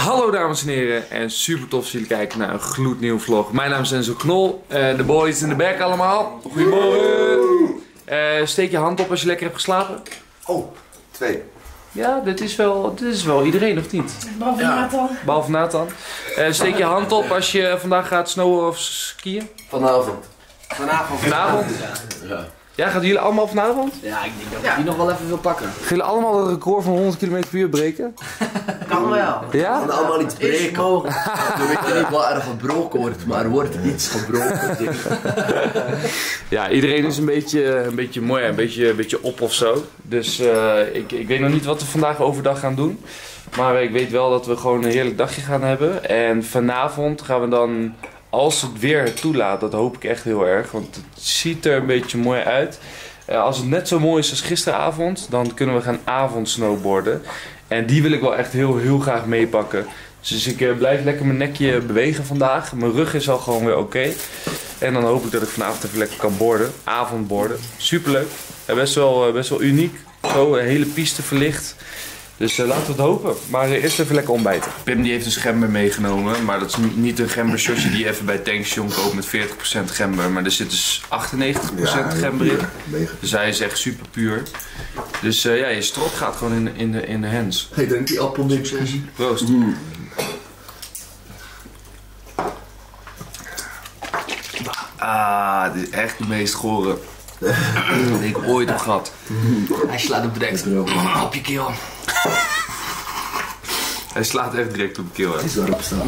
Hallo dames en heren en super tof dat jullie kijken naar een gloednieuwe vlog. Mijn naam is Enzo Knol, uh, de boys in de back allemaal. Goedemorgen. Uh, steek je hand op als je lekker hebt geslapen. Oh, twee. Ja, dit is wel, dit is wel iedereen of niet? Behalve Nathan. Behalve Nathan. Uh, steek je hand op als je vandaag gaat snowen of skiën. Vanavond. Vanavond. Vanavond? Ja. Ja, gaan jullie allemaal vanavond? Ja, ik denk dat ik die nog wel even wil pakken. Gaan jullie allemaal een record van 100 km per uur breken? Kan wel. Ja? Gaan allemaal iets breken. mogelijk. We weten niet wat er gebroken wordt, maar er wordt iets gebroken. Ja, iedereen is een beetje, een beetje mooi, een beetje, een beetje op of zo. Dus eh, ik, ik weet nog niet wat we vandaag overdag gaan doen. Maar ik weet wel dat we gewoon een heerlijk dagje gaan hebben. En vanavond gaan we dan, als het weer toelaat, dat hoop ik echt heel erg. Want het ziet er een beetje mooi uit. Eh, als het net zo mooi is als gisteravond, dan kunnen we gaan avondsnowboarden. En die wil ik wel echt heel, heel graag meepakken. Dus ik eh, blijf lekker mijn nekje bewegen vandaag. Mijn rug is al gewoon weer oké. En dan hoop ik dat ik vanavond even lekker kan borden. Avondborden. Superleuk. Ja, best, wel, eh, best wel uniek. Zo, een hele piste verlicht. Dus eh, laten we het hopen. Maar eh, eerst even lekker ontbijten. Pim die heeft een gember meegenomen. Maar dat is niet- een gembershotje die je even bij Tankstation koopt met 40% gember. Maar er zit dus 98% gember in. Dus hij is echt super puur. Dus eh, ja, je strot gaat gewoon in, in, de, in de hands. Hey, denk die appelmix. Proost. Ah, dit is echt de meest gore die ik ooit heb gehad. Hij slaat op direct op je keel. Hij slaat echt direct op de keel. Hè. Is waarop staat.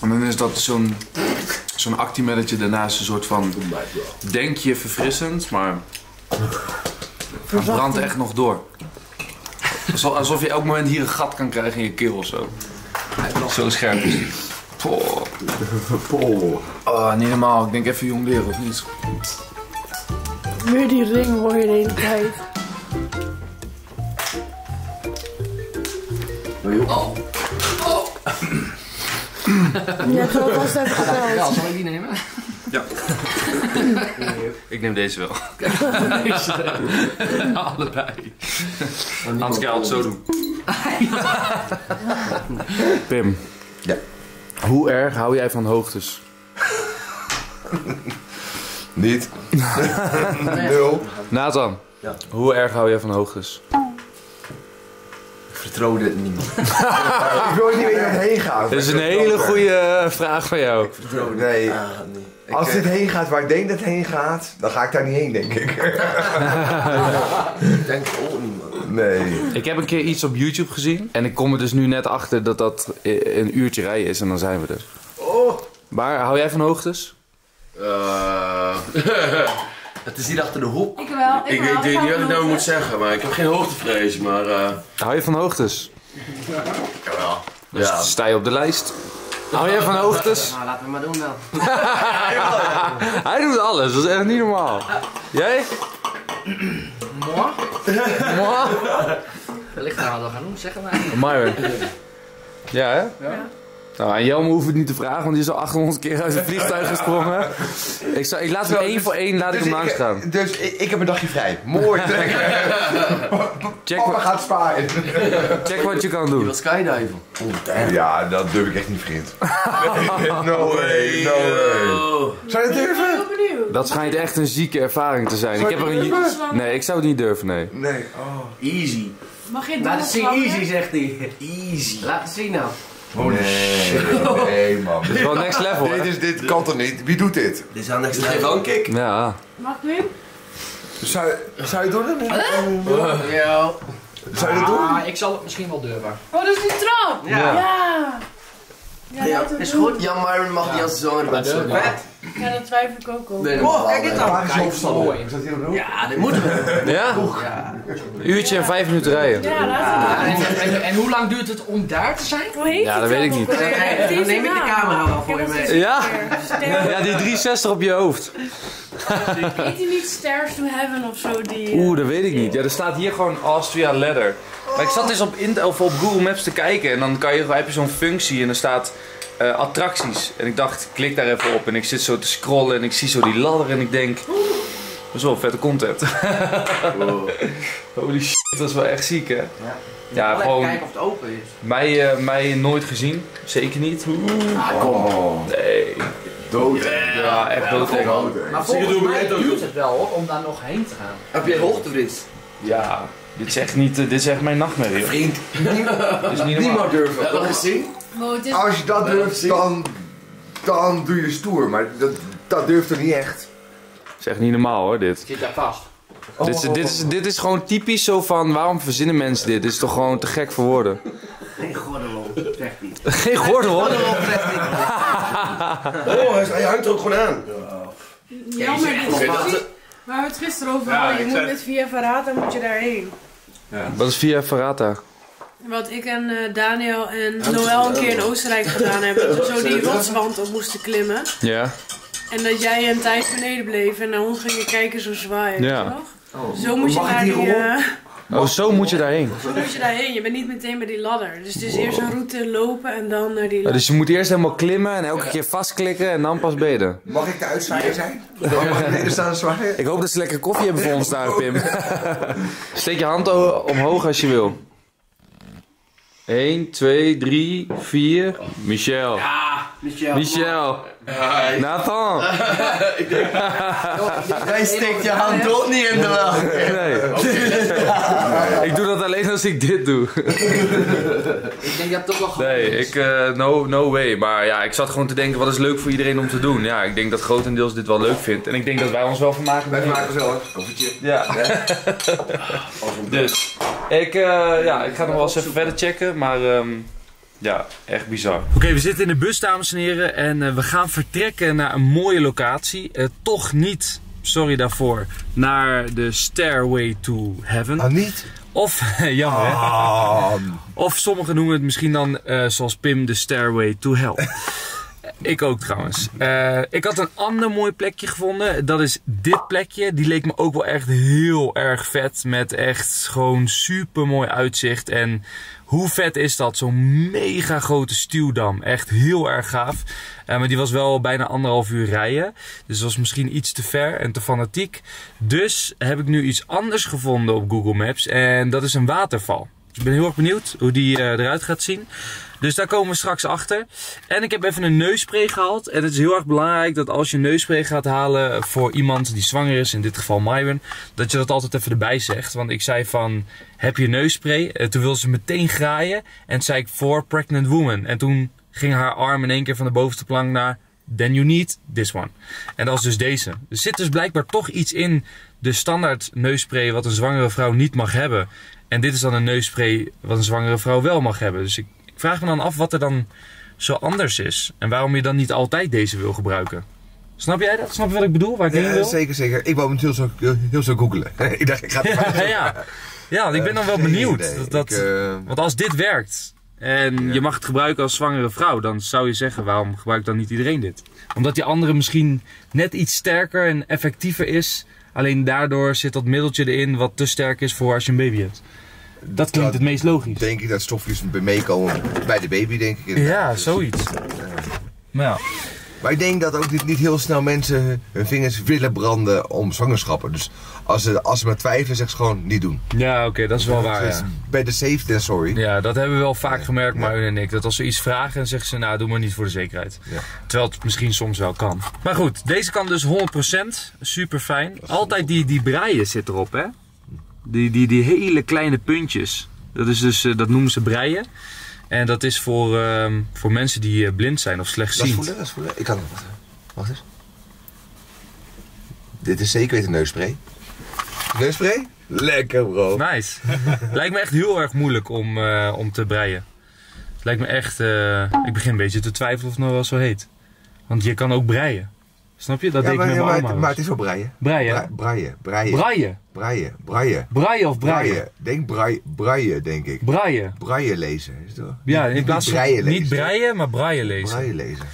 En dan is dat zo'n zo'n actiemelletje daarnaast een soort van, denk je verfrissend, maar het brandt echt nog door. Alsof, alsof je elk moment hier een gat kan krijgen in je keel of zo. Zo scherp is Poh. Oh. Oh, niet normaal. Ik denk even jong leren of niet? Weer die ring hoor je de hele tijd. Oh. Je hebt wel vast even Ja, zal ik die nemen? Ja. Ik neem deze wel. Allebei. Anders kan je altijd zo doen. Pim. Ja. Hoe erg hou jij van hoogtes? Niet. Nul. Nathan. Ja. Hoe erg hou jij van hoogtes? Ik vertrouw dit niemand. ik wil niet weten waar het heen gaat. Dit is een hele goede eh, vraag van jou. Vertrouw nee. Ah, Ik, Als eh, dit heen gaat waar ik denk dat het heen gaat, dan ga ik daar niet heen, denk ik. ik denk niemand. Nee. Ik heb een keer iets op YouTube gezien. En ik kom er dus nu net achter dat dat een uurtje rijden is en dan zijn we er. Oh. Maar hou jij van hoogtes? Eh, het is niet achter de hoek. Ik wel, ik, Ik wel. weet niet wat ik nou moet zeggen, maar ik heb geen hoogtevrees, maar eh Hou je van hoogtes? jawel. Dus Ja. sta je op de lijst. Hou jij van hoogtes? Nou, laten we maar doen dan. Hij doet alles, dat is echt niet normaal. Jij? Moi? Moi? Wellicht gaan we dat gaan doen, zeg maar. Myron. Ja, hè? Ja. Nou, aan Jelme hoef ik niet te vragen, want die is al 800 keer uit het vliegtuig gesprongen. Ik, zou, ik laat hem Zo, één dus- voor één laat ik hem Dus langs gaan. ik, dus ik, ik heb een dagje vrij. Mooi trekken. Check, Papa gaat sparen. check wat je kan Je doen. wil skydiven. Ja, dat durf ik echt niet, vriend. No way, no way. Oh. Zou je dat Ik ben durven? heel benieuwd. Dat schijnt echt een zieke ervaring te zijn. Ik heb je er een... durven? Nee, ik zou het niet durven, nee. Nee, oh. Easy. Mag je het Laat het zien, easy, zegt hij. Easy. Laat het zien nou. Nee, nee, man. Het is wel next level, Dit, is, dit kan toch niet? Wie doet dit? Dit is aan next level. een kick. Ja. Mag ik nu? Zou, zou je het doen? Ja. Zou je het doen? Ah, ik zal het misschien wel durven. Oh, dat is die trap. Ja. Ja. Ja, Ja, is goed. Ja, Myron mag niet als je zwanger bent. Ja, dat twijfel ik ook over. Nee, Oh, kijk dit dan. Is Kijk, mooi. Is dat heel? Ja, dit moeten we. Ja? Ja. Uurtje en vijf minuten rijden. Ja, laten we. En, en, en hoe lang duurt het om daar te zijn? Hoe heet Ja, dat weet ik niet. Die dan neem ik de camera wel Ik voor je al mee. Ja? Ja, die 360 op je hoofd. Heet die niet Stairs to Heaven of zo? Die, eh, Oeh, dat weet ik niet. Ja, er staat hier gewoon Austria Leather. Maar ik zat eens op, in, of op Google Maps te kijken en dan kan je, heb je zo'n functie en er staat eh, attracties. En ik dacht, klik daar even op en ik zit zo te scrollen en ik zie zo die ladder en ik denk, dat is wel vette content. Wow. Holy shit, dat is wel echt ziek hè. Ja, even gewoon kijken of het open is. mij, eh, mij nooit gezien. Zeker niet. Ah, kom. Oh, Nee. dood. Ja, echt doodeng. Maar volgens mij duurt het wel hoor, om daar nog heen te gaan. Heb je hoogtevrees? Ja, dit is echt, niet, eh, dit is echt mijn nachtmerrie. Vriend, niet niemand durft Heb je wel. dat gezien? Als je dat durft, dan, dan doe je stoer. Maar dat, dat durft er niet echt. Het is echt niet normaal hoor, dit. Zit daar vast. Dit, is, dit, is, dit is gewoon typisch zo van, waarom verzinnen mensen dit? Dit is toch gewoon te gek voor woorden. Geen gordel, zegt hij. Geen gordel hoor. Gordel, zegt hij. Oh, hij, hij hangt er ook gewoon aan. Ja, maar dit is we het gisteren over hadden. Je moet met Via Ferrata moet je daarheen. Wat is via Ferrata? Wat ik en eh, Daniel en Noël een keer in Oostenrijk gedaan hebben. Dat we zo die rotswand op moesten klimmen. Ja. En dat jij en Thijs beneden bleef en naar ons gingen kijken zo zwaaien. Ja. nog? Zo moet je daar die eh, Oh, zo moet je daarheen. zo moet je daarheen. Je bent niet meteen bij die ladder. Dus het is eerst een route lopen en dan naar die ladder. dus je moet eerst helemaal klimmen en elke keer vastklikken en dan pas beden. Mag ik de uitzwaaier zijn? Mag ik staan zwaaien? Ik hoop dat ze lekker koffie hebben voor ons daar, Pim. Steek je hand omhoog als je wil. 1, 2, 3, 4. Michel. Michel. Michel. Nathan. Jij steekt je hand ook niet in de wel. Nee. Ik doe dat alleen als ik dit doe. Ik denk dat toch wel goed Nee, ik, eh, no, no way. Maar ja, ik zat gewoon te denken, wat is leuk voor iedereen om te doen? Ja, ik denk dat grotendeels dit wel leuk vindt. En ik denk dat wij ons wel vermaken Wij maken zo een koffietje. Ja. dus, ik, eh, ja, ik ga nog wel eens even verder checken, maar ehm, ja, echt bizar. Oké, we zitten in de bus, dames en heren, en eh, we gaan vertrekken naar een mooie locatie. Eh, toch niet, sorry daarvoor, naar de Stairway to Heaven. Ah, niet? Of, jammer hè, Ah, of sommigen noemen het misschien dan, eh, zoals Pim, de Stairway to Hell. Ik ook trouwens. Eh, ik had een ander mooi plekje gevonden. Dat is dit plekje. Die leek me ook wel echt heel erg vet. Met echt gewoon super mooi uitzicht. En hoe vet is dat? Zo'n mega grote stuwdam. Echt heel erg gaaf. Eh, maar die was wel bijna anderhalf uur rijden. Dus was misschien iets te ver en te fanatiek. Dus heb ik nu iets anders gevonden op Google Maps. En dat is een waterval. Ik ben heel erg benieuwd hoe die eh, eruit gaat zien. Dus daar komen we straks achter. En ik heb even een neusspray gehaald. En het is heel erg belangrijk dat als je een neusspray gaat halen voor iemand die zwanger is, in dit geval Myron, dat je dat altijd even erbij zegt. Want ik zei van, heb je neusspray? Eh, toen wilde ze meteen graaien. En zei ik, voor pregnant woman. En toen ging haar arm in één keer van de bovenste plank naar, then you need this one. En dat is dus deze. Er zit dus blijkbaar toch iets in de standaard neusspray wat een zwangere vrouw niet mag hebben. En dit is dan een neusspray wat een zwangere vrouw wel mag hebben. Dus ik, ik vraag me dan af wat er dan zo anders is. En waarom je dan niet altijd deze wil gebruiken. Snap jij dat? Snap je wat ik bedoel? Waar ik ja, wil? zeker, zeker. Ik wou het heel zo, heel zo googelen. ik dacht, ik ga het Ja, ja. ik ben dan wel Geen benieuwd. Dat, dat, Ik, eh, Want als dit werkt en je mag het gebruiken als zwangere vrouw, dan zou je zeggen: waarom gebruikt dan niet iedereen dit? Omdat die andere misschien net iets sterker en effectiever is. Alleen daardoor zit dat middeltje erin wat te sterk is voor als je een baby hebt. Dat klinkt het meest logisch. denk ik dat stofjes meekomen bij de baby, denk ik. Ja, zoiets. Maar ja. Maar ik denk dat ook niet, niet heel snel mensen hun vingers willen branden om zwangerschappen. Dus als ze, als ze maar twijfelen, zeg ze gewoon niet doen. Ja, oké, dat is wel waar. Dus Ja. Bij de safe, then sorry. ja, dat hebben we wel vaak gemerkt, Marjon en ik. Dat als ze iets vragen, dan zeggen ze: Nou, doe maar niet voor de zekerheid. Ja. Terwijl het misschien soms wel kan. Maar goed, deze kan dus 100%. Super fijn. Altijd die, die breien zit erop, hè? Die, die, die hele kleine puntjes. Dat, is dus, eh, dat noemen ze breien. En dat is voor, ehm, voor mensen die eh, blind zijn of Dat is slechtziend. voelen, dat is voelen. Ik kan het. Wacht, wacht eens. Dit is zeker weten neusspray. Neusspray? Lekker bro. Nice. Lijkt me echt heel erg moeilijk om, eh, om te breien. Het lijkt me echt. ik begin een beetje te twijfelen of het nou wel zo heet. Want je kan ook breien. Snap je? Dat Ja, deed ik maar, met ja, mijn maar, maar het is wel breien. breien. Bra- Breien, breien, Breien. Breien, breien. Breien of? Breien. Denk breien, breien denk ik. Breien. Breien lezen. Is het wel? Ja, in plaats van breien niet lezen. breien, maar breien lezen. Breien lezen.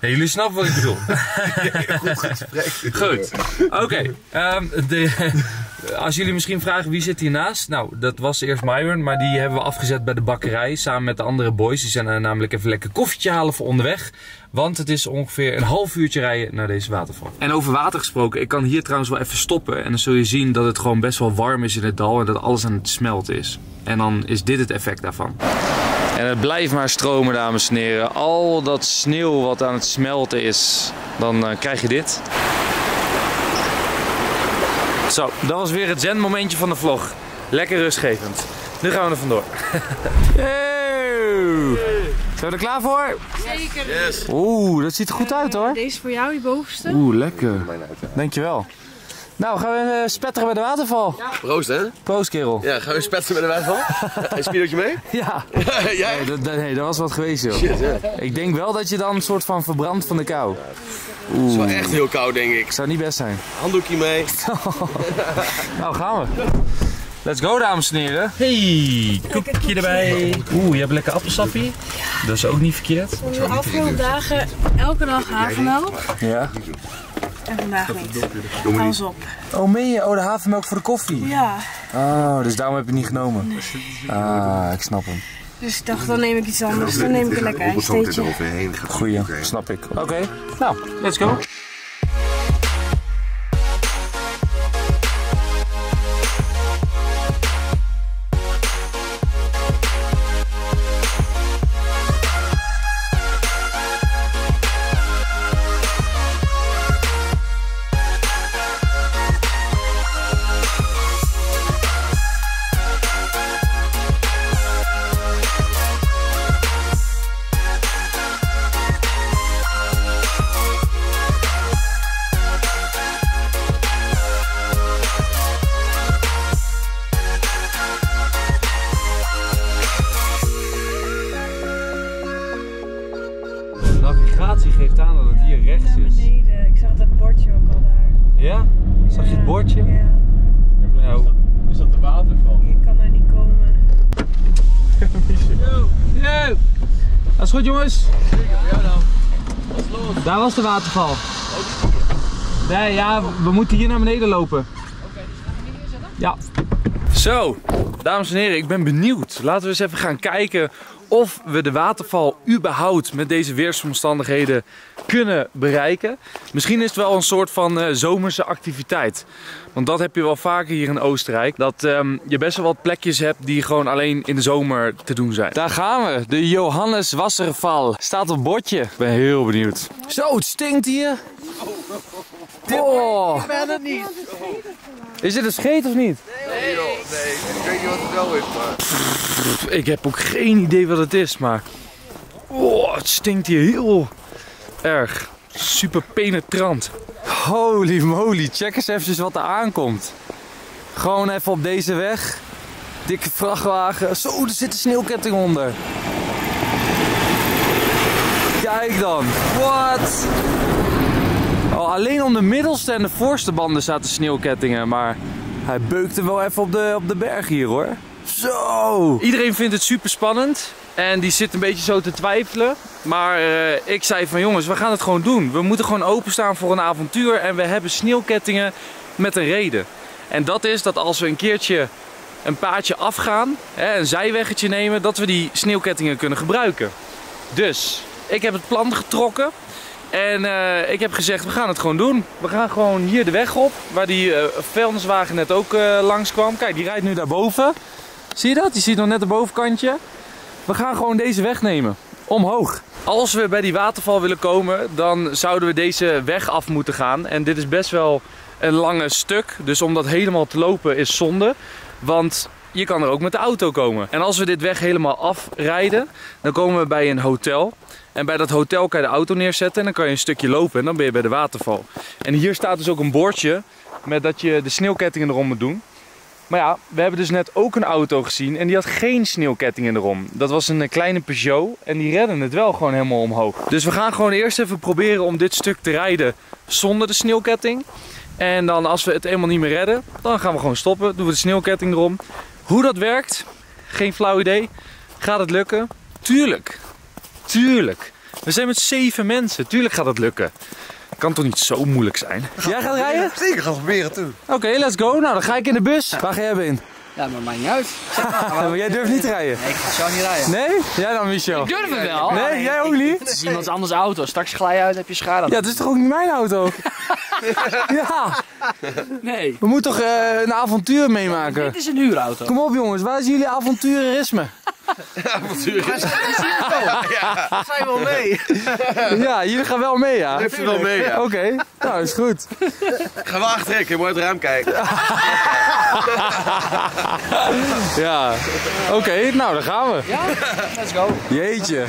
Nee, jullie snappen wat ik bedoel. Goed gesprek. Goed. Oké. ehm, de- Als jullie misschien vragen wie zit hiernaast, nou dat was eerst Myron, maar die hebben we afgezet bij de bakkerij samen met de andere boys. Die zijn er namelijk even lekker koffietje halen voor onderweg. Want het is ongeveer een half uurtje rijden naar deze waterval. En over water gesproken, ik kan hier trouwens wel even stoppen. En dan zul je zien dat het gewoon best wel warm is in het dal en dat alles aan het smelten is. En dan is dit het effect daarvan. En het blijft maar stromen, dames en heren. Al dat sneeuw wat aan het smelten is, dan eh, krijg je dit. Zo, dat was weer het zen-momentje van de vlog. Lekker rustgevend. Nu gaan we er vandoor. Zijn we er klaar voor? Zeker. Oeh, dat ziet er goed uit hoor. Deze voor jou, die bovenste. Oeh, lekker. Dankjewel. Nou, gaan we eh, spetteren bij de waterval. Proost, hè? Proost, kerel. Ja, gaan we spetsen met de wijnval? Een spierootje mee? Ja. Jij? Nee, dat, nee, dat was wat geweest, joh. Shit? Ik denk wel dat je dan een soort van verbrandt van de kou. Het is wel echt heel koud, denk ik. Zou niet best zijn. Handdoekje mee. Nou, gaan we. Let's go, dames en heren. Hey, koekje erbij. Oeh, je hebt lekker appelsappie. Dat is ook niet verkeerd. De afgelopen dagen elke dag havermelk. Ja. En vandaag niet. Alles op. Oh, meen je? Oh, de havermelk voor de koffie. Ja. Oh, dus daarom heb je het niet genomen. Ah, ik snap hem. Dus ik dacht, dan neem ik iets anders. Dan neem ik een lekker gaat. Goeie, snap ik. Oké, nou, let's go. Ja. Nou, Is dat de waterval? Je kan er niet komen. Yo! Dat is goed jongens. Daar was de waterval. Nee, ja, we moeten hier naar beneden lopen. Ja. Zo, dames en heren, ik ben benieuwd. Laten we eens even gaan kijken of we de waterval überhaupt met deze weersomstandigheden kunnen bereiken. Misschien is het wel een soort van eh, zomerse activiteit. Want dat heb je wel vaker hier in Oostenrijk. Dat ehm, je best wel wat plekjes hebt die gewoon alleen in de zomer te doen zijn. Daar gaan we. De Johannes Wasserval. Staat op bordje. Ik ben heel benieuwd. Zo, het stinkt hier. Oh. Ik ben het niet. Is dit een scheet of niet? Nee joh, nee. Ik weet niet wat het wel is, maar... Ik heb ook geen idee wat het is, maar... Oh, het stinkt hier heel erg. Super penetrant. Holy moly, check eens even wat er aankomt. Gewoon even op deze weg. Dikke vrachtwagen. Zo, er zit een sneeuwketting onder. Kijk dan. Wat? Oh, alleen om de middelste en de voorste banden zaten sneeuwkettingen, maar hij beukte wel even op de, op de berg hier hoor. Zo! Iedereen vindt het super spannend en die zit een beetje zo te twijfelen. Maar eh, ik zei van jongens, we gaan het gewoon doen. We moeten gewoon openstaan voor een avontuur en we hebben sneeuwkettingen met een reden. En dat is dat als we een keertje een paadje afgaan, hè, een zijweggetje nemen, dat we die sneeuwkettingen kunnen gebruiken. Dus ik heb het plan getrokken en eh, ik heb gezegd, we gaan het gewoon doen. We gaan gewoon hier de weg op, waar die eh vuilniswagen net ook eh, langs kwam. Kijk, die rijdt nu daarboven. Zie je dat? Je ziet nog net het bovenkantje. We gaan gewoon deze weg nemen, omhoog. Als we bij die waterval willen komen, dan zouden we deze weg af moeten gaan. En dit is best wel een lange stuk, dus om dat helemaal te lopen is zonde. Want je kan er ook met de auto komen. En als we dit weg helemaal afrijden, dan komen we bij een hotel. En bij dat hotel kan je de auto neerzetten en dan kan je een stukje lopen en dan ben je bij de waterval. En hier staat dus ook een bordje met dat je de sneeuwkettingen erom moet doen. Maar ja, we hebben dus net ook een auto gezien en die had geen sneeuwkettingen erom. Dat was een eh, kleine Peugeot en die redden het wel gewoon helemaal omhoog. Dus we gaan gewoon eerst even proberen om dit stuk te rijden zonder de sneeuwketting. En dan als we het eenmaal niet meer redden, dan gaan we gewoon stoppen. Doen we de sneeuwketting erom. Hoe dat werkt, geen flauw idee. Gaat het lukken? Tuurlijk. Tuurlijk. We zijn met zeven mensen. Tuurlijk gaat dat lukken. Kan toch niet zo moeilijk zijn? Jij gaat rijden? Zeker, gaan proberen toe. Oké, let's go. Nou, dan ga ik in de bus. Waar ga jij in? Ja, maar maakt niet uit. maar jij durft niet te rijden. Nee, ik ga zo niet rijden. Nee? Jij dan, Michel? Ik durf het wel. Nee, jij ook niet? Het is iemand anders auto. Straks glij je uit, heb je schade. Ja, het is toch ook niet mijn auto? ja, Nee. we moeten toch eh, een avontuur meemaken? Dit is een huurauto. Kom op jongens, waar is jullie avonturisme? Zijn wel mee. Ja, jullie gaan wel mee, ja? Even wel mee, ja. Oké, nou is goed. Ga wel je moet uit het raam kijken. Ja, oké, nou dan gaan we. Ja? Let's go. Jeetje.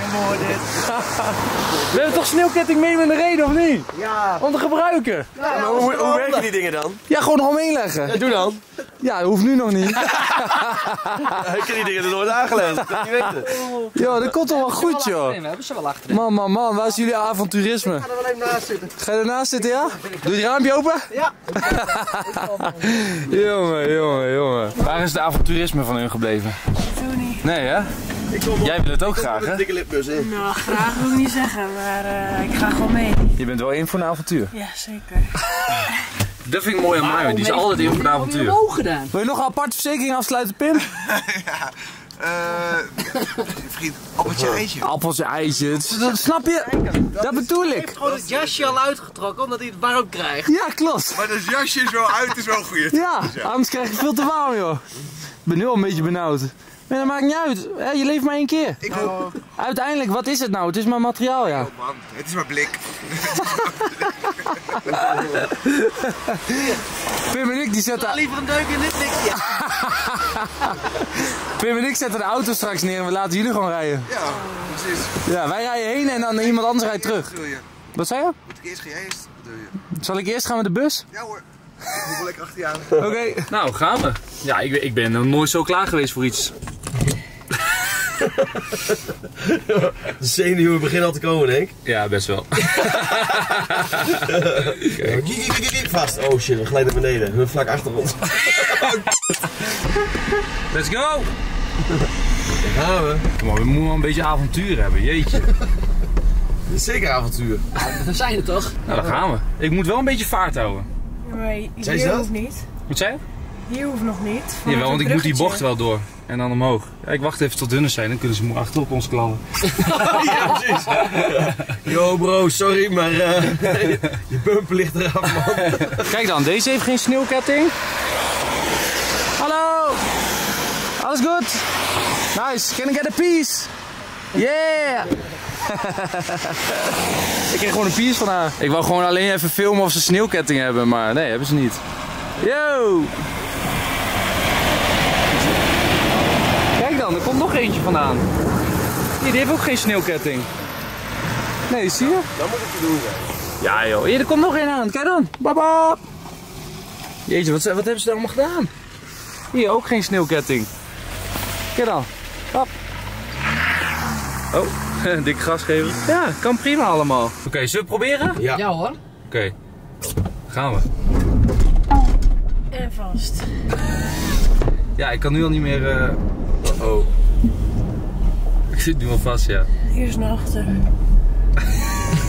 We hebben toch sneeuwketting mee met de reden, of niet? Ja. Om te gebruiken. Maar hoe, hoe werken die dingen dan? Ja, gewoon nog omheen leggen. Doe dan. Ja, dat hoeft nu nog niet. Ik heb die dingen er nooit aangelegd. Dat ik niet weten. Joh, dat komt toch wel goed, joh. We hebben ze wel achterin. Man, man, man, waar is jullie avonturisme? Ga er wel even naast zitten. Ga je ernaast zitten, ja? Doe je het raampje open? Ja. jongen, jongen, jongen. Waar is het avonturisme van hun gebleven? Nee, hè? Jij wil het ook graag, hè? een dikke lipbus in. Nou, graag wil ik niet zeggen, maar eh, ik ga gewoon mee. Je bent wel in voor een avontuur. Ja, zeker. Dat vind ik mooi aan Mario, die is altijd in voor een avontuur. Hoog gedaan. Wil je nog een aparte verzekering afsluiten, Pim? Eh, vriend, appeltje eitje. Eitjes. Dat, snap je? Dat bedoel ik. Gewoon het jasje al uitgetrokken omdat hij het warm krijgt. Ja, klopt. Maar dat jasje is wel uit, is wel goed. Ja, anders krijg je veel te warm, joh. Ik ben nu al een beetje benauwd. Maar dat maakt niet uit. Hè, Je leeft maar één keer. Ik hoop, Uiteindelijk, wat is het nou? Het is maar materiaal, ja. man. Het is maar blik. Pim en ik, die zetten, Liever een deuk in dit likje. Pim en ik zetten de auto straks neer en we laten jullie gewoon rijden. Ja, precies. Ja, wij rijden heen en dan iemand anders rijdt terug. Wat zei je? Moet ik eerst, wil je? Zal ik eerst gaan met de bus? Ja hoor. Ik lekker achter je aan. Oké. Nou, gaan we. Ja, ik, ik ben nog nooit zo klaar geweest voor iets. De zenuwen beginnen al te komen, denk ik. Ja, best wel. Kijk, kijk, kijk, kijk, vast. Oh shit, we glijden naar beneden. We vlak achter ons. Let's go! Daar gaan we. Kom op, we moeten wel een beetje avontuur hebben, jeetje. Dit is zeker avontuur. We zijn er toch? Nou, daar gaan we. Ik moet wel een beetje vaart houden. Ja, maar Zijn ze dat? hoeft niet. Wat zei je? Hier hoeft nog niet. Jawel, want ik moet die bocht wel door. En dan omhoog. Ja, ik wacht even tot dunner zijn, dan kunnen ze moe achterop ons klallen. ja, precies. Yo bro, sorry, maar eh, je bumper ligt eraf, man. Kijk dan, deze heeft geen sneeuwketting. Hallo! Alles goed? Nice, can I get a piece? Yeah! ik kreeg gewoon een piece van haar. Ik wou gewoon alleen even filmen of ze sneeuwketting hebben, maar nee, hebben ze niet. Yo! Dan, er komt nog eentje vandaan. Die, die heeft ook geen sneeuwketting. Nee, zie je? Dat moet ik te doen, Ja joh, hier er komt nog één aan. Kijk dan. Baba. Jeetje, wat, wat hebben ze daar allemaal gedaan? Hier ook geen sneeuwketting. Kijk dan. Hop. Oh, dik gas geven. Ja, kan prima allemaal. Oké, zullen we proberen? Oké, Ja. Ja hoor. gaan we. En vast. Ja, ik kan nu al niet meer... eh, Oh. Ik zit nu al vast, ja. Eerst naar achter.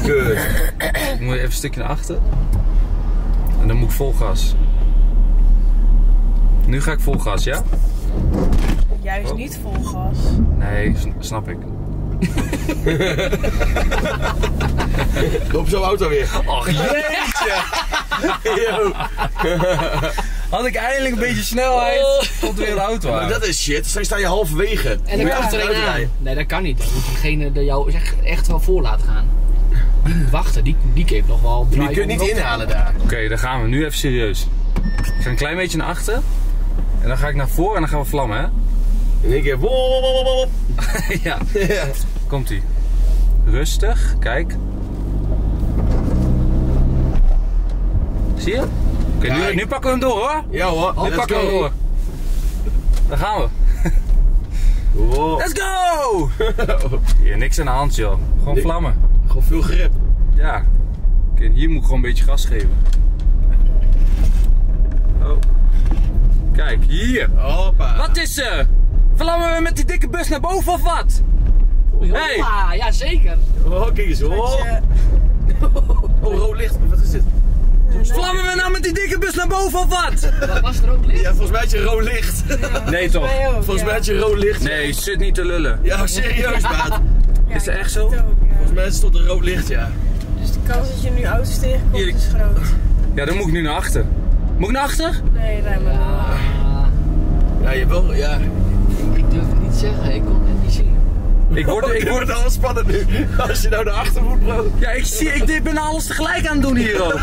Kut. Ik moet even een stukje naar achter. En dan moet ik vol gas. Nu ga ik vol gas, ja? Juist Oh. niet vol gas. Nee, snap ik. Op zo'n auto weer. Och jeetje! Had ik eindelijk een beetje snelheid, komt weer een auto Maar dat is shit. Straks sta je halverwege. En dan Moet je er. Nee, dat kan niet. Dan moet diegene de jou echt, echt wel voor laten gaan. Die moet wachten. Die, die heeft nog wel Je drive kunt niet inhalen daar. Oké, dan gaan we. Nu even serieus. Ik ga een klein beetje naar achter. En dan ga ik naar voren en dan gaan we vlammen, hè? In één keer. wop, wop, wop, wop, wop. ja, Ja. komt ie. Rustig, kijk. Zie je? Oké, nu, pakken we hem door hoor. Ja hoor, Nu let's pakken we hem door. Daar gaan we. Wow. Let's go! Hier, niks aan de hand joh. Gewoon Nee. vlammen. Gewoon veel grip. Ja. Oké, hier moet ik gewoon een beetje gas geven. Oh. Kijk, hier. Hoppa. Wat is er? Vlammen we met die dikke bus naar boven of wat? Hey! Ja, ja, zeker. Oh, kijk eens. Oh, oh rood licht. Wat is dit? Vlammen we nou met die dikke bus naar boven of wat? Wat was er ook licht? Ja, volgens mij had je rood licht. Nee toch? Ook, Volgens mij had je rood licht. Nee, zit niet te lullen. Ja, serieus, maat. Ja, Is het echt zo? het ook, ja. Volgens mij stond er rood licht, ja. Dus de kans dat je nu auto's tegenkomt Hier, is groot. Ja, dan moet ik nu naar achter. Moet ik naar achter? Nee, rij maar Ja, je wel, ja. ik durf het niet zeggen, ik kon het niet zien. Ik word, ik word, wordt al spannend nu. Als je nou naar achter moet, bro. ja, ik, zie, ik ben alles tegelijk aan het doen hier ook.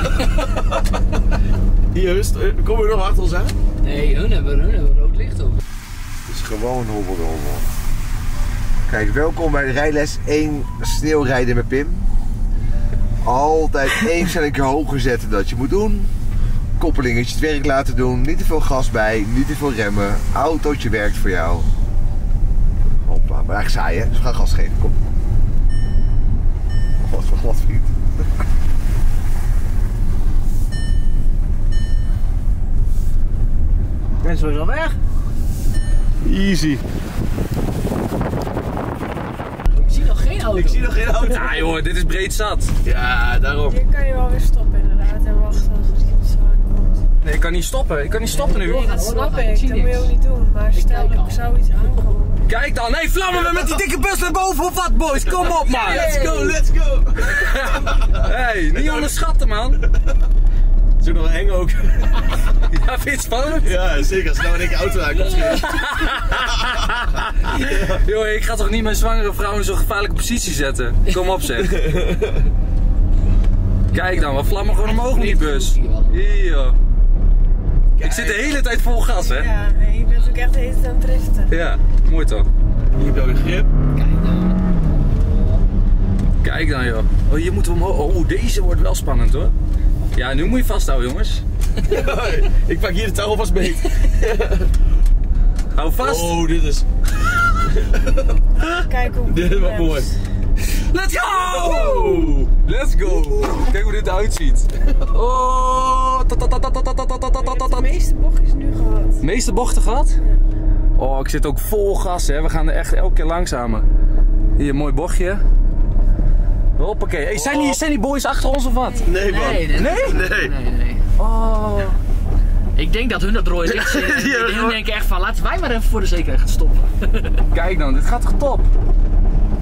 Hier, eh, Kom je nog achter ons aan? Nee, hun hebben, hun hebben rood licht op. Het is gewoon hobbel de hobbel. Kijk, welkom bij de rijles 1 sneeuwrijden met Pim. Altijd één stelletje hoger zetten dat je moet doen. Koppelingetje het werk laten doen. Niet te veel gas bij, niet te veel remmen. Autootje werkt voor jou. Maar eigenlijk saai hè, dus we gaan gas geven. Kom. Oh, wat voor glad vriend. Mensen zijn al weg. Easy. Ik zie nog geen auto. Ik zie nog geen auto. Ja joh, dit is breed zat. Ja, daarom. Hier kan je wel weer stoppen inderdaad en wachten als er iets aankomt. Nee, ik kan niet stoppen. Ik kan niet stoppen nu. Nee, dat snap Ik ik. zie Dat moet je ook niet doen. Maar stel er al. zou iets aankomen. Kijk dan. Nee, vlammen we met die dikke bus naar boven of wat boys? Kom op man. Let's go, let's go. Hey, niet onderschatten man. Het is ook nog eng ook. Ja, vind je het spannend? Ja, zeker. Als nou in één keer auto aankomt. Joh, ik ga toch niet mijn zwangere vrouw in zo'n gevaarlijke positie zetten? Kom op zeg. Kijk dan, we vlammen gewoon omhoog met die bus. Hier joh. Ik zit de hele tijd vol gas hè. Ja, en je bent ook echt de hele tijd aan het driften. Ja, mooi toch? Hier heb je een grip. Kijk dan. Kijk dan joh. Oh, hier moeten we omhoog. Oh, deze wordt wel spannend hoor. Ja, nu moet je vasthouden jongens. ik pak hier de touw vast mee. Hou vast. Oh, dit is... Kijk hoe... Dit is wel mooi. Let's go! Let's go! Kijk hoe dit eruit ziet. Oh! De meeste ta nu gehad. meeste bochten gehad? Oh, ik zit ook vol gas hè. We gaan er echt elke keer langzamer. Hier, een mooi bochtje. Hoppakee. Hey, zijn, die, zijn die boys achter ons of wat? Nee, man. Nee, nee, Nee? Nee. nee, nee. Oh. Ik denk dat hun dat rode licht zien. en Die hun denken echt van, laten wij maar even voor de zekerheid gaan stoppen. Kijk dan, dit gaat toch top?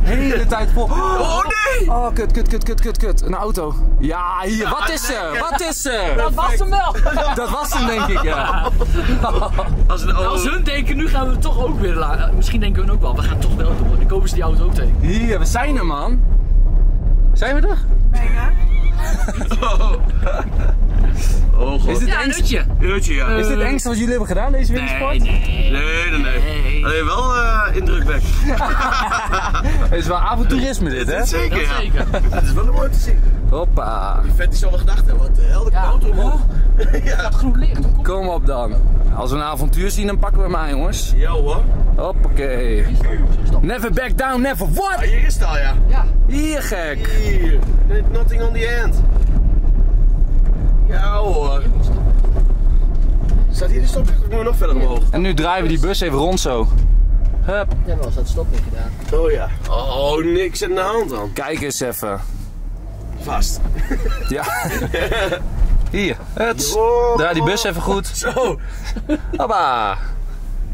Hele tijd vol. Oh nee! Oh, kut, kut, kut, kut, kut, kut. Een auto. Ja, hier, wat is er? Wat is er? Dat was hem wel. Dat was hem denk ik, ja. Als een Als hun denken, nu gaan we toch ook weer la- Misschien denken hun ook wel, we gaan toch wel door. Dan komen ze die auto ook tegen. Hier, we zijn er, man. Zijn we er? Bijna. Oh god. Is dit, Ja, een engst. Uurtje, ja. is dit het engste wat jullie hebben gedaan, deze wintersport? Nee, nee. Nee, nee, nee. Nee. Alleen wel eh indrukwekkend. Het is wel avonturisme dit, hè? Zeker, Dat ja. zeker. Het is wel mooi om te zien. Hoppa. Vet is al wel gedacht, hè. Wat de hel, de Ja. auto omhoog. Dat groen licht. Kom. Kom op dan. Als we een avontuur zien, dan pakken we hem aan, jongens. Ja hoor. Hoppakee. Never back down, never Ah, what? hier is het al, ja. Ja. Hier, gek. Hier. Nothing on the end. Ja hoor. Staat hier de stoplicht of moeten we nog verder omhoog? En nu draaien we die bus even rond zo. Hup. Ja, eens dat stoplicht gedaan. Oh ja. Oh, niks aan de hand dan. Kijk eens even. Vast. Ja. Hier. Het. Draai die bus even goed. Zo. Hoppa.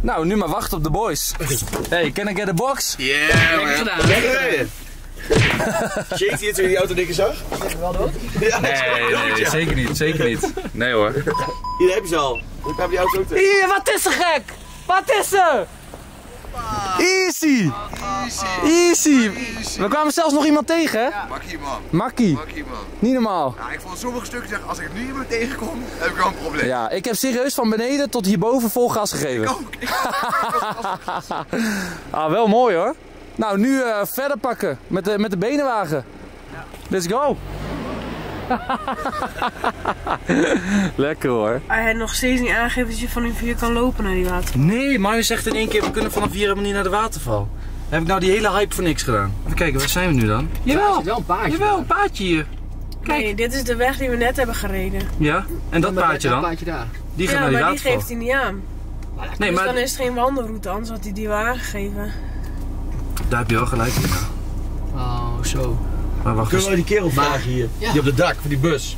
Nou, nu maar wachten op de boys. Hey, can I get a box? Yeah, Lekker gedaan. Lekker rijden. Shake hier toen je die auto dikke zag? Wel dood? Ja, Nee, nee, ja. zeker niet, zeker niet. Nee hoor. Hier heb je ze al. Ik heb die auto ook terug. Hier, wat is er gek? Wat is er? Easy. Easy. We kwamen zelfs nog iemand tegen, hè? Makkie man, Makkie. makkie man. Niet normaal. Ja, ik vond sommige stukken zeg, als ik nu iemand tegenkom, heb ik wel een probleem. Ja, ik heb serieus van beneden tot hierboven vol gas gegeven. Ook. Ik- Ah, wel mooi hoor. Nou, nu eh, verder pakken met de, met de benenwagen. Let's go. Lekker hoor. Hij had nog steeds niet aangegeven dat je van hier kan lopen naar die water. Nee, Mario zegt in één keer, we kunnen vanaf hier helemaal niet naar de waterval. Heb ik nou die hele hype voor niks gedaan? Even kijken, waar zijn we nu dan? Er Jawel, zit wel een paardje. jawel, een paadje hier. Kijk. Nee, dit is de weg die we net hebben gereden. Ja, en dat paadje Dat dan? paardje daar. Die gaat ja, naar die maar die waterval. geeft hij niet aan. Nee, dus maar dan is het geen wandelroute, anders had hij die wel aangegeven. Daar heb je wel gelijk in. Oh, zo. Maar wacht Kunnen we die kerel vragen hier? Ja. Die op de dak, van die bus.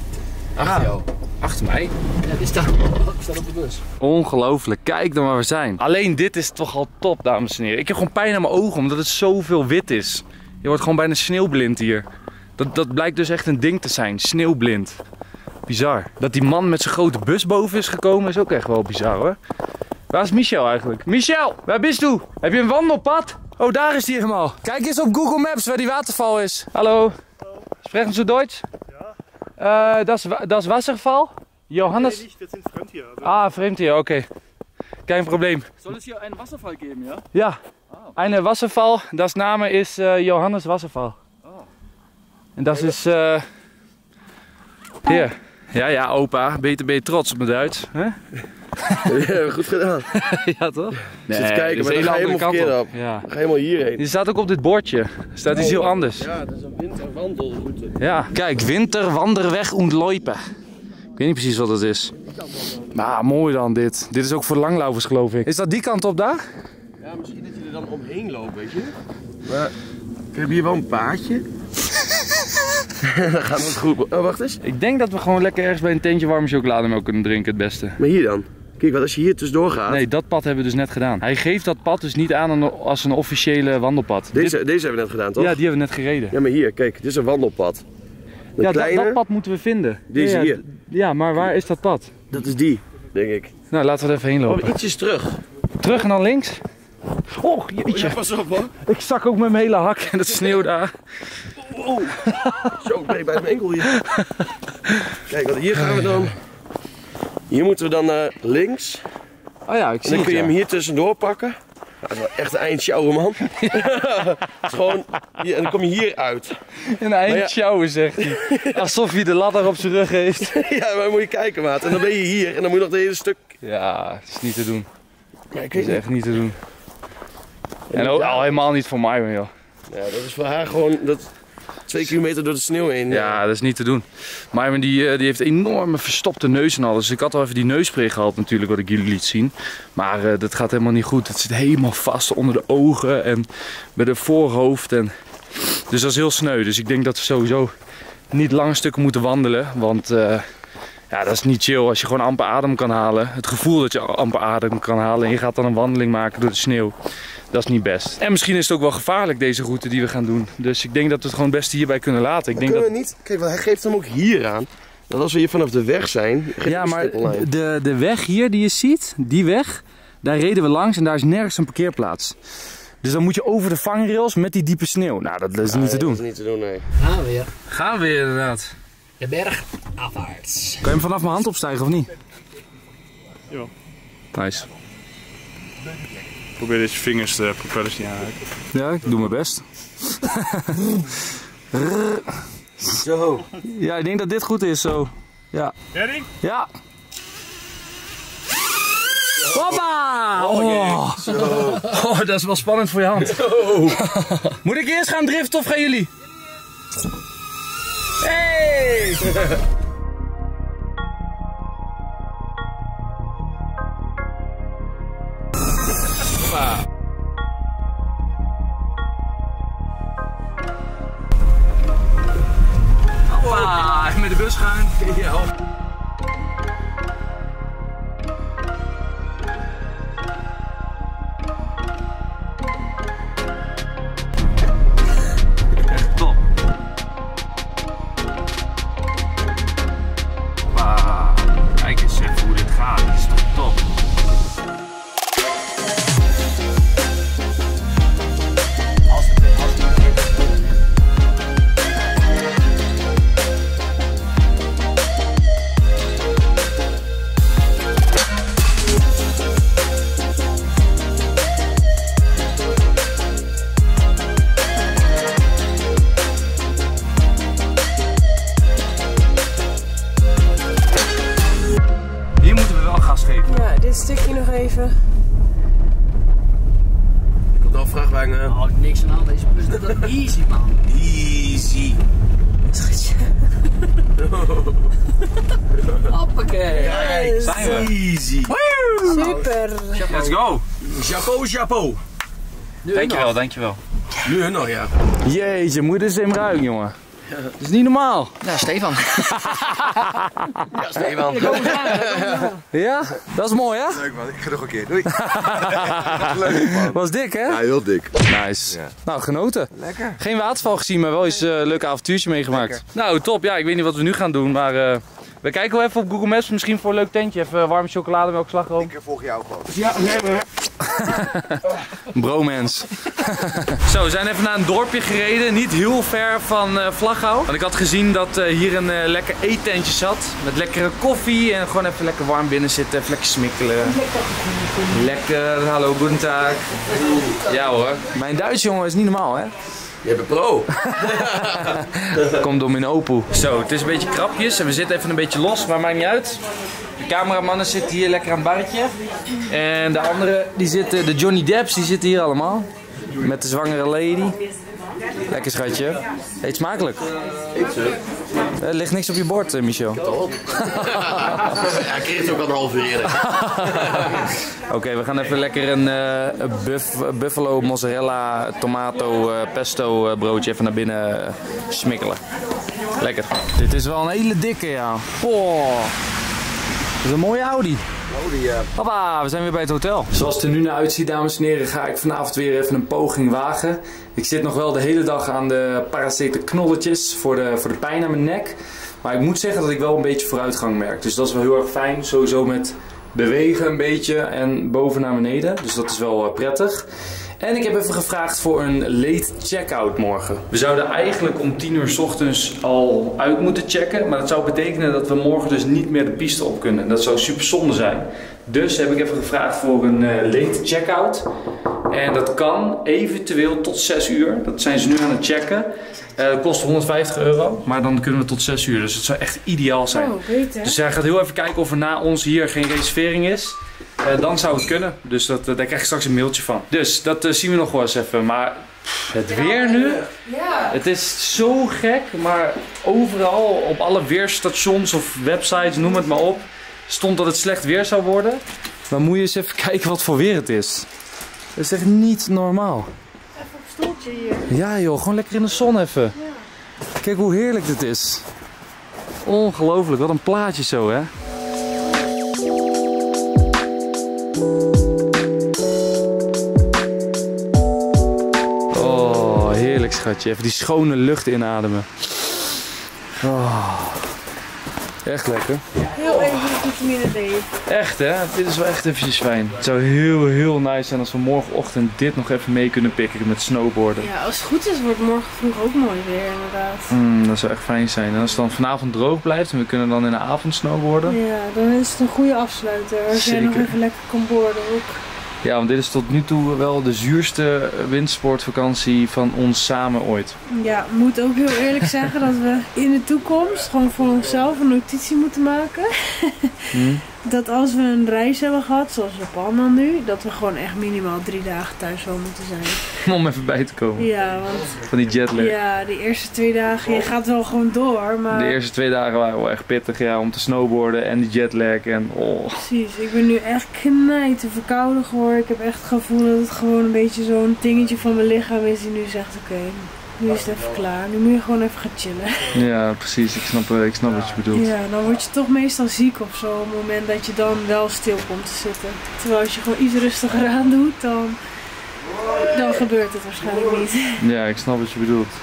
Achter jou. Achter mij. Ja, die staat, die staat op de bus. Ongelooflijk, kijk dan waar we zijn. Alleen dit is toch al top, dames en heren. Ik heb gewoon pijn aan mijn ogen omdat het zoveel wit is. Je wordt gewoon bijna sneeuwblind hier. Dat, dat blijkt dus echt een ding te zijn, sneeuwblind. Bizar. Dat die man met zijn grote bus boven is gekomen is ook echt wel bizar hoor. Waar is Michel eigenlijk? Michel, waar bist u? Heb je een wandelpad? Oh, daar is hij helemaal. Kijk eens op Google Maps waar die waterval is. Hallo. Sprechen Sie Deutsch? Ja. Uh, das, Wa- das Wasserfall? Johannes? wir sind fremd hier. Also Ah, vreemd hier, oké. Kein Probleem. Soll es hier einen Wasserfall geben, ja? Ja, eine Wasserfall, das Name ist äh, Johannes Wasserfall. En dat is eh hier. Ja, ja, opa, beter ben je trots op mijn Duits. Hè? Ja, goed gedaan. ja, toch? Nee, Zit kijken, dit maar dan ga je helemaal verkeerd op. Ja. Dan ga je helemaal hierheen. Die staat ook op dit bordje. Staat iets heel anders. Ja, dat is een winterwandelroute. Ja, kijk, winter, wanderweg und loipen. Ik weet niet precies wat het is. Maar mooi dan dit. Dit is ook voor langlaufers geloof ik. Is dat die kant op daar? Ja, misschien dat je er dan omheen loopt, weet je. Maar ik heb hier wel een paadje. dan gaat het goed. Oh, wacht eens. Ik denk dat we gewoon lekker ergens bij een tentje warme chocolademelk kunnen drinken het beste. Maar hier dan. Kijk, wat als je hier tussendoor gaat. Nee, dat pad hebben we dus net gedaan. Hij geeft dat pad dus niet aan als een officiële wandelpad. Deze, Dit- deze hebben we net gedaan, toch? ja, die hebben we net gereden. Ja, maar hier, kijk, dit is een wandelpad. De Ja, dat, kleine, dat pad moeten we vinden. Ja, ja, hier. Ja, maar waar is dat pad? dat is die, denk ik. Nou, laten we er even heen Oh, lopen. ietsjes terug. Terug en dan links. Oh, jeetje. pas op hoor. Ik zak ook met mijn hele hak in het sneeuw daar. Zo, ik ben bij mijn enkel hier. Kijk, want hier gaan we dan. Hier moeten we dan naar links. Oh ja, ik En zie dan het, kun je hem hier tussendoor pakken. Dat is wel echt een eindsjouwer man. Het is gewoon, hier, en dan kom je hier uit. Een eind Maar ja. zegt hij. Alsof hij de ladder op zijn rug heeft. Ja, maar moet je kijken maat. En dan ben je hier en dan moet je nog het hele stuk. Ja, het is niet te doen. Ja, ik Het is echt niet te doen. En ook al helemaal niet voor mij, joh. Ja, dat is voor haar gewoon dat twee kilometer door de sneeuw heen. Ja, dat is niet te doen. Maar die, eh, die heeft enorme verstopte neus en alles. Dus ik had al even die neuspray gehad natuurlijk, wat ik jullie liet zien. Maar eh, dat gaat helemaal niet goed. Het zit helemaal vast onder de ogen en bij de voorhoofd. En... Dus dat is heel sneu. Dus ik denk dat we sowieso niet lange stukken moeten wandelen. Want eh, ja, dat is niet chill als je gewoon amper adem kan halen. Het gevoel dat je amper adem kan halen en je gaat dan een wandeling maken door de sneeuw. Dat is niet best. En misschien is het ook wel gevaarlijk deze route die we gaan doen. Dus ik denk dat we het gewoon het beste hierbij kunnen laten. Ik denk Kunnen dat... we niet? Kijk, want hij geeft hem ook hier aan. Dat als we hier vanaf de weg zijn. Ja, maar de, de weg hier die je ziet, die weg, daar reden we langs en daar is nergens een parkeerplaats. Dus dan moet je over de vangrails met die diepe sneeuw. Nou, dat is niet te Nee, doen. Dat is niet te doen, nee. Gaan we weer. Gaan we weer inderdaad. De berg afwaarts. Kan je hem vanaf mijn hand opstijgen of niet? Ja. Nice. probeer deze vingers de propellers niet aan te raken. Ja, ik doe mijn best. Zo. Ja, ik denk dat dit goed is zo. Ja. Ready? Ja. Hoppa! Oh. Oh, dat is wel spannend voor je hand. Moet ik eerst gaan driften of gaan jullie? Hey! Chapeau. Nu Dankjewel, nog. dankjewel. Nu nog, ja. Jeetje, moet dit eens even ruiken, jongen. Dat is niet normaal. Ja, Stefan. Ja, Stefan. Ja? Dat is mooi, hè? Leuk man, ik ga nog een keer. Doei. Was dik, hè? Ja, heel dik. Nice. Ja. Nou, genoten. Lekker. Geen waterval gezien, maar wel eens een leuk avontuurtje meegemaakt. Nou, top. Ja, ik weet niet wat we nu gaan doen, maar eh, we kijken wel even op Google Maps. Misschien voor een leuk tentje. Even warme chocolademelk, slagroom. Ik volg jou gewoon. Ja, nee, maar... Bromance. Zo, we zijn even naar een dorpje gereden. Niet heel ver van eh Vlaghouw. Want ik had gezien dat eh, hier een eh, lekker eetentje zat. Met lekkere koffie. En gewoon even lekker warm binnen zitten. Even lekker smikkelen. Lekker. Hallo, goedendag. Ja hoor. Mijn Duits jongen is niet normaal hè. Je bent pro. Komt door mijn opoe. Zo, het is een beetje krapjes en we zitten even een beetje los, maar maakt niet uit. De cameramannen zitten hier lekker aan het barretje. En de andere, die zitten, de Johnny Depps, die zitten hier allemaal. Met de zwangere lady. Lekker schatje. Eet smakelijk. Er ligt niks op je bord, eh, Michel. Ja, ik kreeg het ook al een half uur eerder. Oké, we gaan even lekker een eh, buff- buffalo mozzarella tomato eh, pesto eh, broodje even naar binnen smikkelen. Lekker. Dit is wel een hele dikke, ja. Oh. Dat is een mooie Audi. Oh, die, eh, Papa, we zijn weer bij het hotel. Zoals het er nu naar uitziet, dames en heren, ga ik vanavond weer even een poging wagen. Ik zit nog wel de hele dag aan de paracete knolletjes voor de, voor de pijn aan mijn nek. Maar ik moet zeggen dat ik wel een beetje vooruitgang merk. Dus dat is wel heel erg fijn. Sowieso met bewegen een beetje en boven naar beneden. Dus dat is wel eh, prettig. En ik heb even gevraagd voor een late checkout morgen. We zouden eigenlijk om 10 uur 's ochtends al uit moeten checken. Maar dat zou betekenen dat we morgen dus niet meer de piste op kunnen. En dat zou super zonde zijn. Dus heb ik even gevraagd voor een eh, late checkout. En dat kan eventueel tot 6 uur. Dat zijn ze nu aan het checken. Eh, dat kost 150 euro. Maar dan kunnen we tot 6 uur. Dus het zou echt ideaal zijn. Oh, beter. Dus hij gaat heel even kijken of er na ons hier geen reservering is. Eh, dan zou het kunnen. Dus dat, eh, daar krijg je straks een mailtje van. Dus dat eh, zien we nog wel eens even. Maar het weer nu. Ja. Het is zo gek. Maar overal op alle weerstations of websites, noem het maar op. Stond dat het slecht weer zou worden. Maar moet je eens even kijken wat voor weer het is. Dat is echt niet normaal. Even op stoeltje hier. Ja joh, gewoon lekker in de zon even. Kijk hoe heerlijk dit is. Ongelooflijk, wat een plaatje zo hè. Oh, heerlijk schatje. Even die schone lucht inademen. Oh, echt lekker. Heel even vitamine D. Echt hè, dit is wel echt eventjes fijn. Het zou heel heel nice zijn als we morgenochtend dit nog even mee kunnen pikken met snowboarden. Ja, als het goed is wordt morgen vroeg ook mooi weer inderdaad. Mm, dat zou echt fijn zijn. En als het dan vanavond droog blijft en we kunnen dan in de avond snowboarden. Ja, dan is het een goede afsluiter. Als jij nog even lekker kan boorden ook. Ja, want dit is tot nu toe wel de zuurste windsportvakantie van ons samen ooit. Ja, ik moet ook heel eerlijk zeggen dat we in de toekomst gewoon voor onszelf een notitie moeten maken. Hm? Dat als we een reis hebben gehad, zoals Japan dan nu, dat we gewoon echt minimaal drie dagen thuis wel moeten zijn. Om even bij te komen Ja, want van die jetlag. ja, die eerste twee dagen, je gaat wel gewoon door, maar... De eerste twee dagen waren wel echt pittig ja, om te snowboarden en die jetlag en oh. Precies, ik ben nu echt knijten verkouden geworden. Ik heb echt het gevoel dat het gewoon een beetje zo'n dingetje van mijn lichaam is die nu zegt, oké, nu is het even klaar. Nu moet je gewoon even gaan chillen. Ja, precies. Ik snap, eh, ik snap wat je bedoelt. Ja, dan word je toch meestal ziek of zo op het moment dat je dan wel stil komt te zitten. Terwijl als je gewoon iets rustiger aan doet, dan, dan gebeurt het waarschijnlijk niet. Ja, ik snap wat je bedoelt.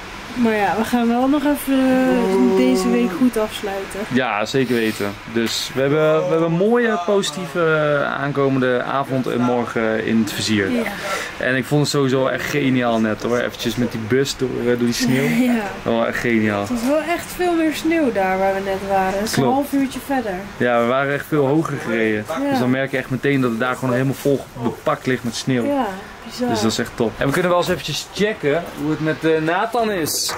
Maar ja, we gaan wel nog even eh, deze week goed afsluiten. Ja, zeker weten. Dus we hebben, we hebben een mooie positieve eh, aankomende avond en morgen in het vizier. Ja. En ik vond het sowieso echt geniaal net hoor. Eventjes met die bus door, eh, door die sneeuw. ja. Oh, echt geniaal. Het was wel echt veel meer sneeuw daar waar we net waren. Is een half uurtje verder. Ja, we waren echt veel hoger gereden. Ja. Dus dan merk je echt meteen dat het daar gewoon helemaal vol bepakt ligt met sneeuw. Ja, bizar. Dus dat is echt top. En we kunnen wel eens eventjes checken hoe het met eh, Nathan is.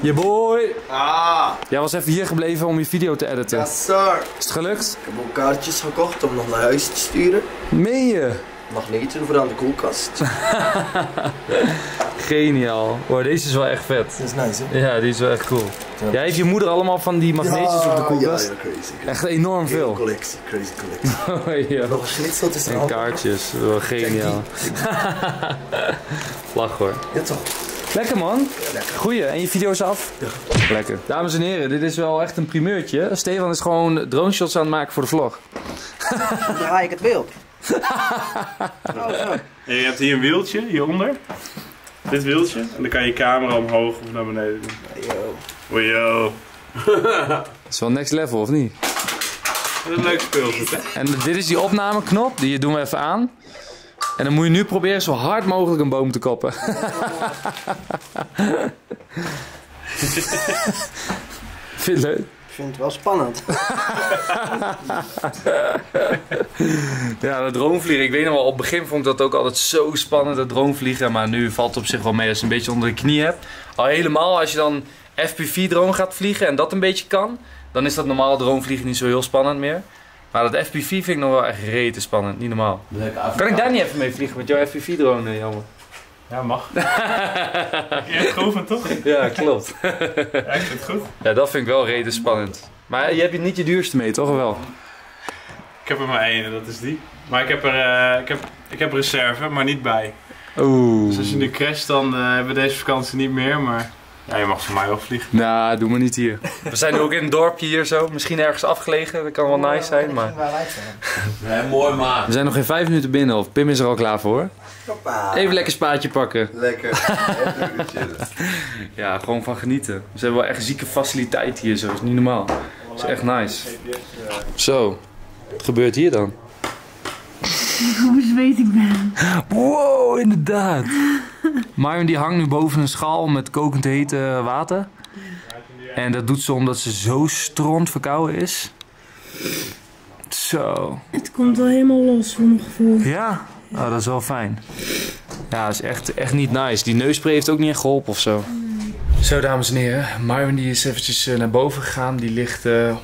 Je boy! Ah, Jij was even hier gebleven om je video te editen. yes sir. Is het gelukt? Ik heb ook kaartjes gekocht om nog naar huis te sturen. Meen je? Magneten voor aan de koelkast. Geniaal. Wow, deze is wel echt vet. Dat is nice hè? Ja, die is wel echt cool. Jij heeft je moeder allemaal van die magneetjes op de koelkast? Ja, ja, crazy. Echt enorm veel. collectie, crazy collectie. ja. Nog een En kaartjes, wel geniaal. Lach hoor. Ja toch? Lekker man. Goeie. En je video's af? Lekker. Dames en heren, dit is wel echt een primeurtje. Stefan is gewoon drone shots aan het maken voor de vlog. Dan draai ik het beeld. En je hebt hier een wieltje, hieronder. Dit wieltje. En dan kan je je camera omhoog of naar beneden doen. Yo. Oh, yo. Dat is wel next level, of niet? Dat is een leuk speelgoed, hè? En dit is die opnameknop, die doen we even aan. En dan moet je nu proberen zo hard mogelijk een boom te kappen. Vind je leuk? Ik vind het wel spannend. Ja, dat dronevliegen. Ik weet nog wel, op het begin vond ik dat ook altijd zo spannend, dat dronevliegen. Maar nu valt het op zich wel mee als je een beetje onder de knie hebt. Al helemaal als je dan FPV-drone gaat vliegen en dat een beetje kan, dan is dat normaal dronevliegen niet zo heel spannend meer. Maar dat FPV vind ik nog wel echt rete spannend, niet normaal. Kan ik daar niet even mee vliegen met jouw FPV-drone, jammer? Ja, mag. Heb je echt geoefend, toch? Ja, klopt. Ja, ik vind het goed. Ja, dat vind ik wel rete spannend. Maar je hebt niet je duurste mee, toch? Of wel? Ik heb er maar één dat is die. Maar ik heb er eh, ik heb, ik heb reserve, maar niet bij. Oeh. Dus als je nu crasht, dan eh, hebben we deze vakantie niet meer. Maar ja, je mag voor mij wel vliegen. Nou, doe maar niet hier. We zijn nu ook in een dorpje hier zo. Misschien ergens afgelegen. Dat kan wel nice zijn, maar... Nee, mooi man. We zijn nog geen vijf minuten binnen of Pim is er al klaar voor. Hoppa. Even lekker spaatje pakken. Lekker. Even chillen. Ja, gewoon van genieten. Ze hebben wel echt zieke faciliteiten hier zo. Dat is niet normaal. Dat is echt nice. Zo. Wat gebeurt hier dan? Hoe zweet ik ben. Wow, inderdaad. Marion die hangt nu boven een schaal met kokend hete water. En dat doet ze omdat ze zo stront verkouden is. Zo. Het komt wel helemaal los voor mijn gevoel. Ja? Oh, dat is wel fijn. Ja, dat is echt, echt niet nice. Die neusspray heeft ook niet echt geholpen of zo. Zo, dames en heren. Marvin die is eventjes eh, naar boven gegaan. Die ligt eh,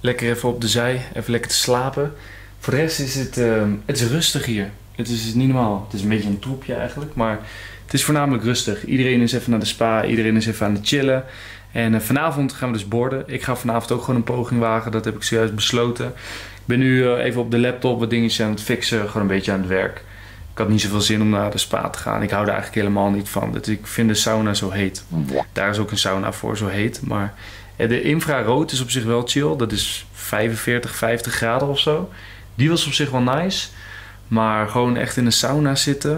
lekker even op de zij. Even lekker te slapen. Voor de rest is het, eh, het is rustig hier. Het is niet normaal. Het is een beetje een troepje eigenlijk. Maar het is voornamelijk rustig. Iedereen is even naar de spa. Iedereen is even aan het chillen. En vanavond gaan we dus borden. Ik ga vanavond ook gewoon een poging wagen. Dat heb ik zojuist besloten. Ben nu eh, even op de laptop wat dingetjes aan het fixen. Gewoon een beetje aan het werk. Ik had niet zoveel zin om naar de spa te gaan. Ik hou er eigenlijk helemaal niet van. Dus ik vind de sauna zo heet. Daar is ook een sauna voor, zo heet. Maar eh, de infrarood is op zich wel chill. Dat is 45, 50 graden of zo. Die was op zich wel nice. Maar gewoon echt in een sauna zitten.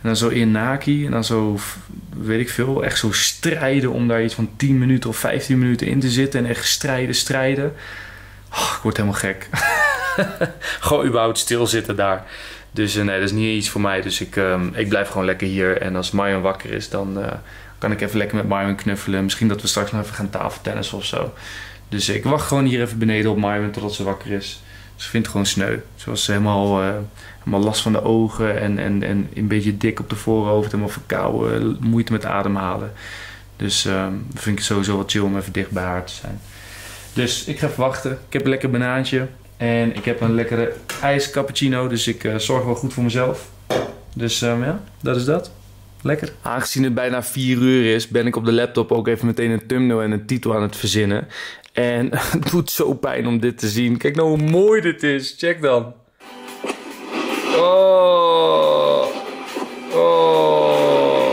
En dan zo in naki. En dan zo, weet ik veel, echt zo strijden om daar iets van 10 minuten of 15 minuten in te zitten. En echt strijden, strijden. Oh, ik word helemaal gek. gewoon überhaupt stilzitten daar. Dus eh, nee, dat is niet iets voor mij. Dus ik, ehm, ik blijf gewoon lekker hier. En als Marion wakker is, dan eh, kan ik even lekker met Marion knuffelen. Misschien dat we straks nog even gaan tafeltennissen of zo. Dus ik wacht gewoon hier even beneden op Marion totdat ze wakker is. Ze vindt gewoon sneu. Ze was helemaal, eh, helemaal last van de ogen en, en, en een beetje dik op de voorhoofd. Helemaal verkouden, moeite met ademhalen. Dus ehm vind ik sowieso wel chill om even dicht bij haar te zijn. Dus ik ga even wachten. Ik heb een lekker banaantje. En ik heb een lekkere ijs cappuccino. Dus ik eh, zorg wel goed voor mezelf. Dus ehm, ja, dat is dat. Lekker. Aangezien het bijna 4 uur is, ben ik op de laptop ook even meteen een thumbnail en een titel aan het verzinnen. En het doet zo pijn om dit te zien. Kijk nou hoe mooi dit is. Check dan. Oh. Oh.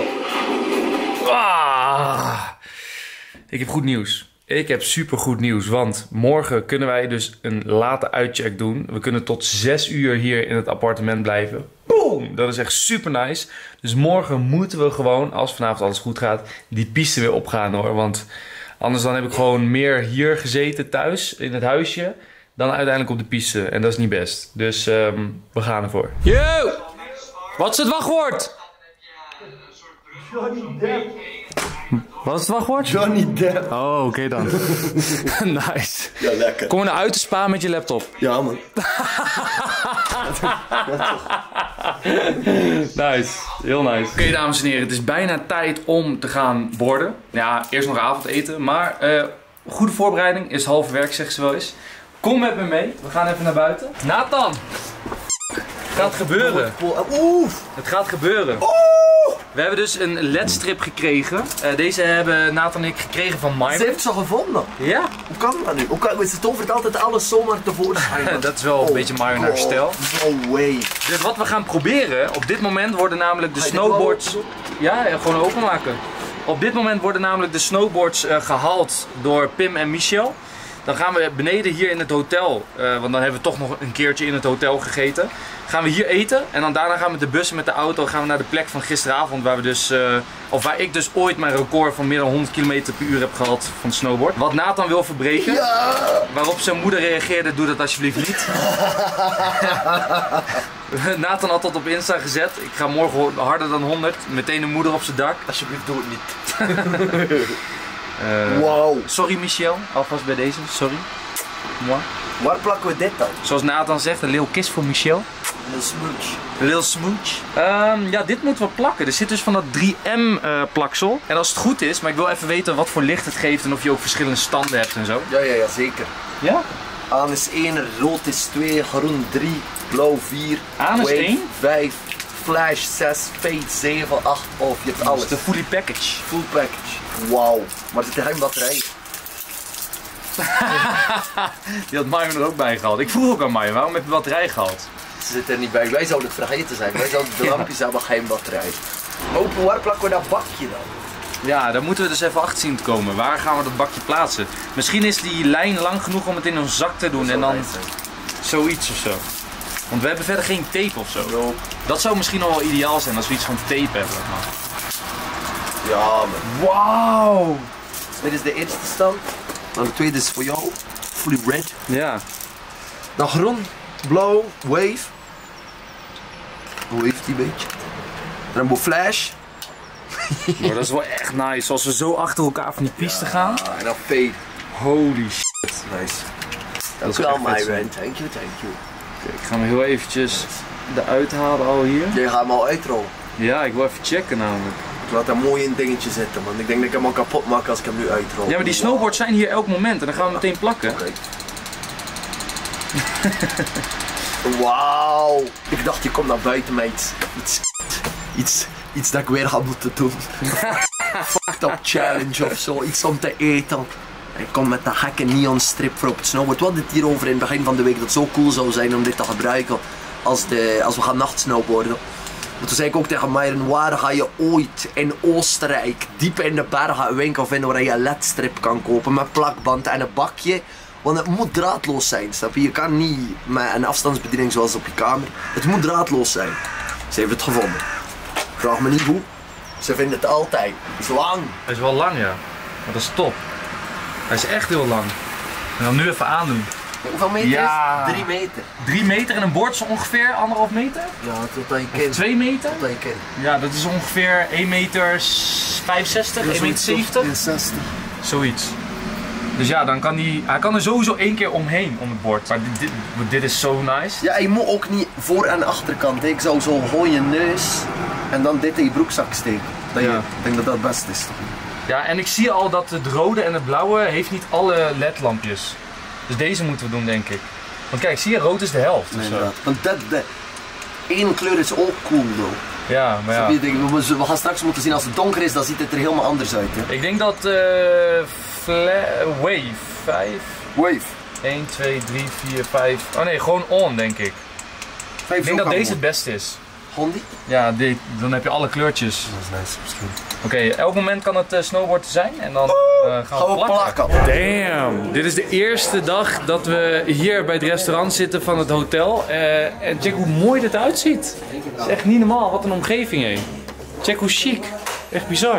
Ah. Ik heb goed nieuws. Ik heb super goed nieuws, want morgen kunnen wij dus een late uitcheck doen. We kunnen tot 6 uur hier in het appartement blijven. Boom! Dat is echt super nice. Dus morgen moeten we gewoon, als vanavond alles goed gaat, die piste weer opgaan hoor. Want anders dan heb ik gewoon meer hier gezeten thuis in het huisje dan uiteindelijk op de piste. En dat is niet best. Dus ehm, we gaan ervoor. Yo! Wat is het wachtwoord? Wat is het wachtwoord? Johnny Depp. Oh, oké dan. nice. Ja, lekker. Kom er nou uit te spa met je laptop. Ja, man. Nice, heel nice. Oké, dames en heren, het is bijna tijd om te gaan borden. Ja, eerst nog avondeten, maar eh, goede voorbereiding is halve werk, zegt ze wel eens. Kom met me mee, we gaan even naar buiten. Nathan! Het gaat gebeuren. Oeh. Het gaat gebeuren. Oeh. We hebben dus een ledstrip gekregen. Eh, deze hebben Nathan en ik gekregen van Ze Mime. heeft ze gevonden. Ja, Hoe kan dat nu? Hoe kan, ze tovert altijd alles zomaar tevoorschijn. dat is wel een beetje Mario naar stijl. No way. Dus wat we gaan proberen, op dit moment worden namelijk de snowboards... ja, gewoon openmaken. Op dit moment worden namelijk de snowboards eh, gehaald door Pim en Michel. Dan gaan we beneden hier in het hotel, eh, want dan hebben we toch nog een keertje in het hotel gegeten. Gaan we hier eten en dan daarna gaan we met de bus en met de auto gaan we naar de plek van gisteravond waar we dus, eh, of waar ik dus ooit mijn record van meer dan 100 km per uur heb gehad van snowboard. Wat Nathan wil verbreken. Waarop zijn moeder reageerde, doe dat alsjeblieft niet. Nathan had dat op Insta gezet. Ik ga morgen harder dan 100. Meteen een moeder op zijn dak. Alsjeblieft, doe het niet. Eh, Wow. Sorry Michel, alvast bij deze. Sorry. Moi. Waar plakken we dit dan? Zoals Nathan zegt, een leel kiss voor Michel. Een smooch. Leel smooch. Ehm, ja, dit moeten we plakken. Er zit dus van dat 3M eh, plaksel. En als het goed is, maar ik wil even weten wat voor licht het geeft en of je ook verschillende standen hebt en zo. Ja, ja, ja, zeker. Ja? Aan is 1, rood is 2, groen 3, blauw 4, Aan is wave één? 5, flash 6, fade 7, 8, of je hebt Dat alles. is de fully package. Full package. Wauw. Maar er zit geen batterij. Die had Mario er ook bij gehaald. Ik vroeg ook aan Mario, waarom heb je batterij gehaald? Ze zit er niet bij. Wij zouden het vergeten zijn. Wij zouden de Ja. lampjes hebben geen batterij. Open, waar plakken we dat bakje dan? Ja, daar moeten we dus even achter zien te komen. Waar gaan we dat bakje plaatsen? Misschien is die lijn lang genoeg om het in ons zak te doen en dan zoiets of zo. Want we hebben verder geen tape of zo. Dat zou misschien nog wel ideaal zijn als we iets van tape hebben. Maar... Ja, man. Wauw! Dit is de eerste stand. Dan de tweede is voor jou. Fully red. Ja. Dan groen, blauw, wave. Hoe heeft die beetje? Rainbow flash. Maar dat is wel echt nice. Als we zo achter elkaar van die piste gaan. En dan fade. Holy shit. Nice. Dat wel, vet, Myron. Thank you, thank you. Kijk, ik ga hem heel eventjes eruit halen al hier. Jij gaat hem al uitrollen. Ja, ik wil even checken namelijk. Ik laat hem mooi in het dingetje zitten, man. Ik denk dat ik hem al kapot maak als ik hem nu uitrol. Ja, maar die snowboards zijn hier elk moment en dan gaan we meteen plakken. Oké. Wauw. Ik dacht, je komt naar buiten met iets, iets, iets, iets dat ik weer ga moeten doen. Fucked up challenge of zo, iets om te eten. Ik kom met de gekke neonstrip voor op het snowboard. Hadden het hierover in het begin van de week dat zo cool zou zijn om dit te gebruiken als, de, als we gaan nachtsnowboarden. Maar toen zei ik ook tegen Myron, waar ga je ooit in Oostenrijk, diep in de bergen, een winkel vinden waar je een ledstrip kan kopen met plakband en een bakje? Want het moet draadloos zijn, snap je? Je kan niet met een afstandsbediening zoals op je kamer. Het moet draadloos zijn. Ze heeft het gevonden. Vraag me niet hoe. Ze vinden het altijd. Het is lang. Hij is wel lang, ja. Maar dat is top. Hij is echt heel lang. En dan nu even aandoen. Hoeveel meter Ja. is het? Drie meter. 3 meter en een bord is ongeveer anderhalf meter? Ja, tot aan je kind. 2 meter? Tot aan je kind. Ja, dat is ongeveer 1 meter 65, 1 meter 70. 60. Zoiets. Dus ja, dan kan hij, hij kan er sowieso één keer omheen om het bord. Maar dit, dit, dit is zo nice. Ja, je moet ook niet voor- en achterkant. hè. Ik zou zo gewoon je neus en dan dit in je broekzak steken. Dat je, Ja. Ik denk dat dat het beste is. Ja, en ik zie al dat het rode en het blauwe heeft niet alle ledlampjes. Dus deze moeten we doen, denk ik. Want kijk, zie je, rood is de helft. of zo. Want dat, de één kleur is ook cool, though. Ja, maar ja. We, gaan straks moeten zien als het donker is, dan ziet het er helemaal anders uit. Hè? Ik denk dat eh fla- Wave 5. Wave. 1, 2, 3, 4, 5. Oh nee, gewoon on, denk ik. Ik denk dat deze het beste is. Hondi? Ja, dit, dan heb je alle kleurtjes. Dat is nice, misschien. Oké, elk moment kan het eh, snowboard zijn en dan eh, gaan we, Gaan we plakken. Damn, dit is de eerste dag dat we hier bij het restaurant zitten van het hotel. Eh, en check hoe mooi dit uitziet. Het is echt niet normaal, wat een omgeving hé. Check hoe chic, echt bizar.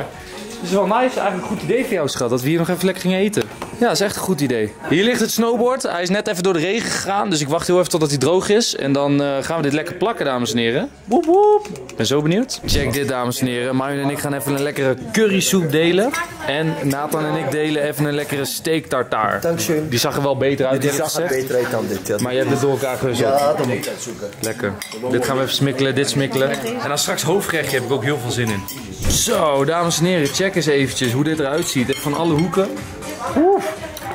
Het is wel nice, eigenlijk een goed idee van jou schat, dat we hier nog even lekker gingen eten. Ja, dat is echt een goed idee. Hier ligt het snowboard, hij is net even door de regen gegaan, dus ik wacht heel even totdat hij droog is. En dan eh, gaan we dit lekker plakken, dames en heren. Woep woep. Ik ben zo benieuwd. Check dit, dames en heren. Marjon en ik gaan even een lekkere currysoep delen. En Nathan en ik delen even een lekkere steak tartaar. Dankjewel. Die zag er wel beter uit, Die zag er beter uit dan dit. Ja, Maar je hebt het door elkaar gewisseld. ja dat moet ik uitzoeken. Lekker. Dit gaan we even smikkelen, dit smikkelen. En dan straks hoofdgerechtje heb ik ook heel veel zin in. Zo, dames en heren, check eens eventjes hoe dit eruit ziet. Van alle hoeken.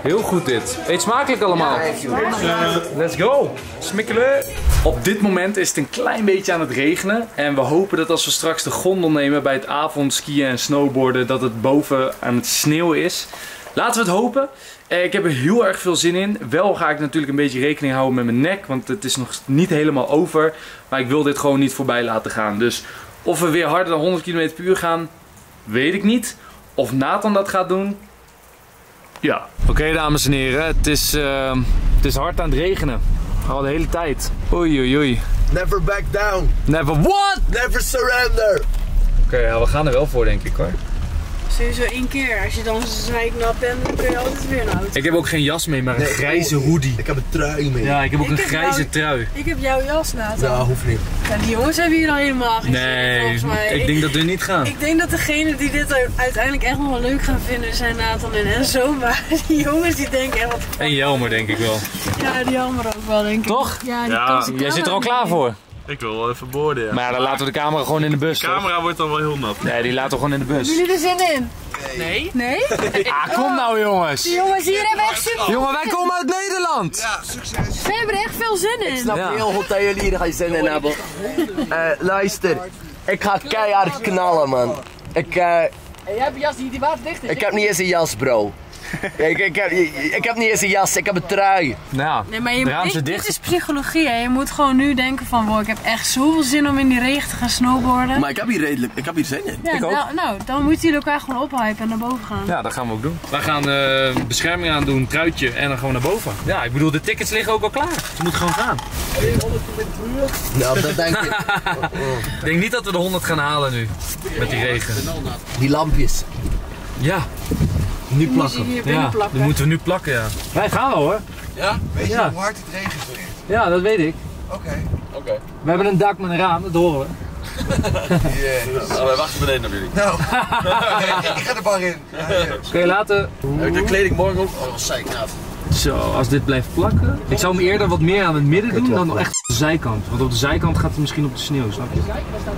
Heel goed dit. Eet smakelijk allemaal. Let's go. Smikkelen. Op dit moment is het een klein beetje aan het regenen. En we hopen dat als we straks de gondel nemen bij het avondskiën en snowboarden, dat het boven aan het sneeuwen is. Laten we het hopen. Eh, Ik heb er heel erg veel zin in. Wel ga ik natuurlijk een beetje rekening houden met mijn nek, want het is nog niet helemaal over. Maar ik wil dit gewoon niet voorbij laten gaan. Dus of we weer harder dan 100 km per uur gaan, weet ik niet. Of Nathan dat gaat doen, ja. Oké dames en heren, het is, eh, het is hard aan het regenen. Al de hele tijd. Oei oei oei. Never back down. Never what? Never surrender. Oké, ja, we gaan er wel voor denk ik hoor. Sowieso één keer. Als je dan zwijknat bent, dan kun je altijd weer een auto. Ik heb ook geen jas mee, maar een Nee, grijze oh, hoodie. Ik heb een trui mee. Ja, ik heb ook Ik een heb grijze trui. Ik heb jouw jas, Nathan. Ja, hoeft niet. Ja, die jongens hebben hier al helemaal geen zin in, Nee, volgens mij. ik denk dat we niet gaan. Ik denk dat degenen die dit uiteindelijk echt nog wel leuk gaan vinden zijn Nathan en Enzo. Maar die jongens die denken echt wat... En Jelmer denk ik wel. Ja, die jammer ook wel, denk ik. Toch? Ja, die kan Jij zit er al klaar voor. Ik wil wel even boorden, ja. Maar ja, dan laten we de camera gewoon in de bus. De toch? camera wordt dan wel heel nat. Nee, die laten we gewoon in de bus. Hebben jullie er zin in? Nee? Nee? Ah, kom nou jongens. Die jongens hier hebben echt super... Jongen, wij komen uit Nederland. Ze hebben er echt veel zin in. Ik snap Ja. heel goed dat jullie hier geen zin in hebben. Eh, luister, ik ga keihard knallen, man. Ik, eh, Hey, jij hebt een jas die, die waterdicht is. ik heb niet eens een jas, bro. Ik, ik, heb, ik heb niet eens een jas, ik heb een trui. Nou, Nee, maar je, dit, is psychologie, hè. Je moet gewoon nu denken van, wow, ik heb echt zoveel zin om in die regen te gaan snowboarden. Maar ik heb hier redelijk, ik heb hier zin in. ja, ik ook. Nou, nou, dan moeten jullie elkaar gewoon ophypen en naar boven gaan. Ja, dat gaan we ook doen. Wij gaan eh, bescherming aandoen, truitje en dan gewoon naar boven. Ja, ik bedoel, de tickets liggen ook al klaar. Ze moeten gewoon gaan. Nou, dat denk ik. Ik denk niet dat we de 100 gaan halen nu. Met die regen. Die lampjes. Ja, Nu plakken. hier ja plakken. die moeten we nu plakken, ja. Wij gaan wel hoor. Weet je Ja. hoe hard het regent? Ja, dat weet ik. Oké. We hebben een dak met een raam, dat horen we. Yes. wij wachten beneden op jullie. Nou, ik ga de bar in. Ja, ja. Kun je laten... Heb ik de kleding morgen ook? Oh, zei ik nou. Zo, als dit blijft plakken. Ik zou hem eerder wat meer aan het midden doen dan echt op de zijkant. Want op de zijkant gaat het misschien op de sneeuw, snap je?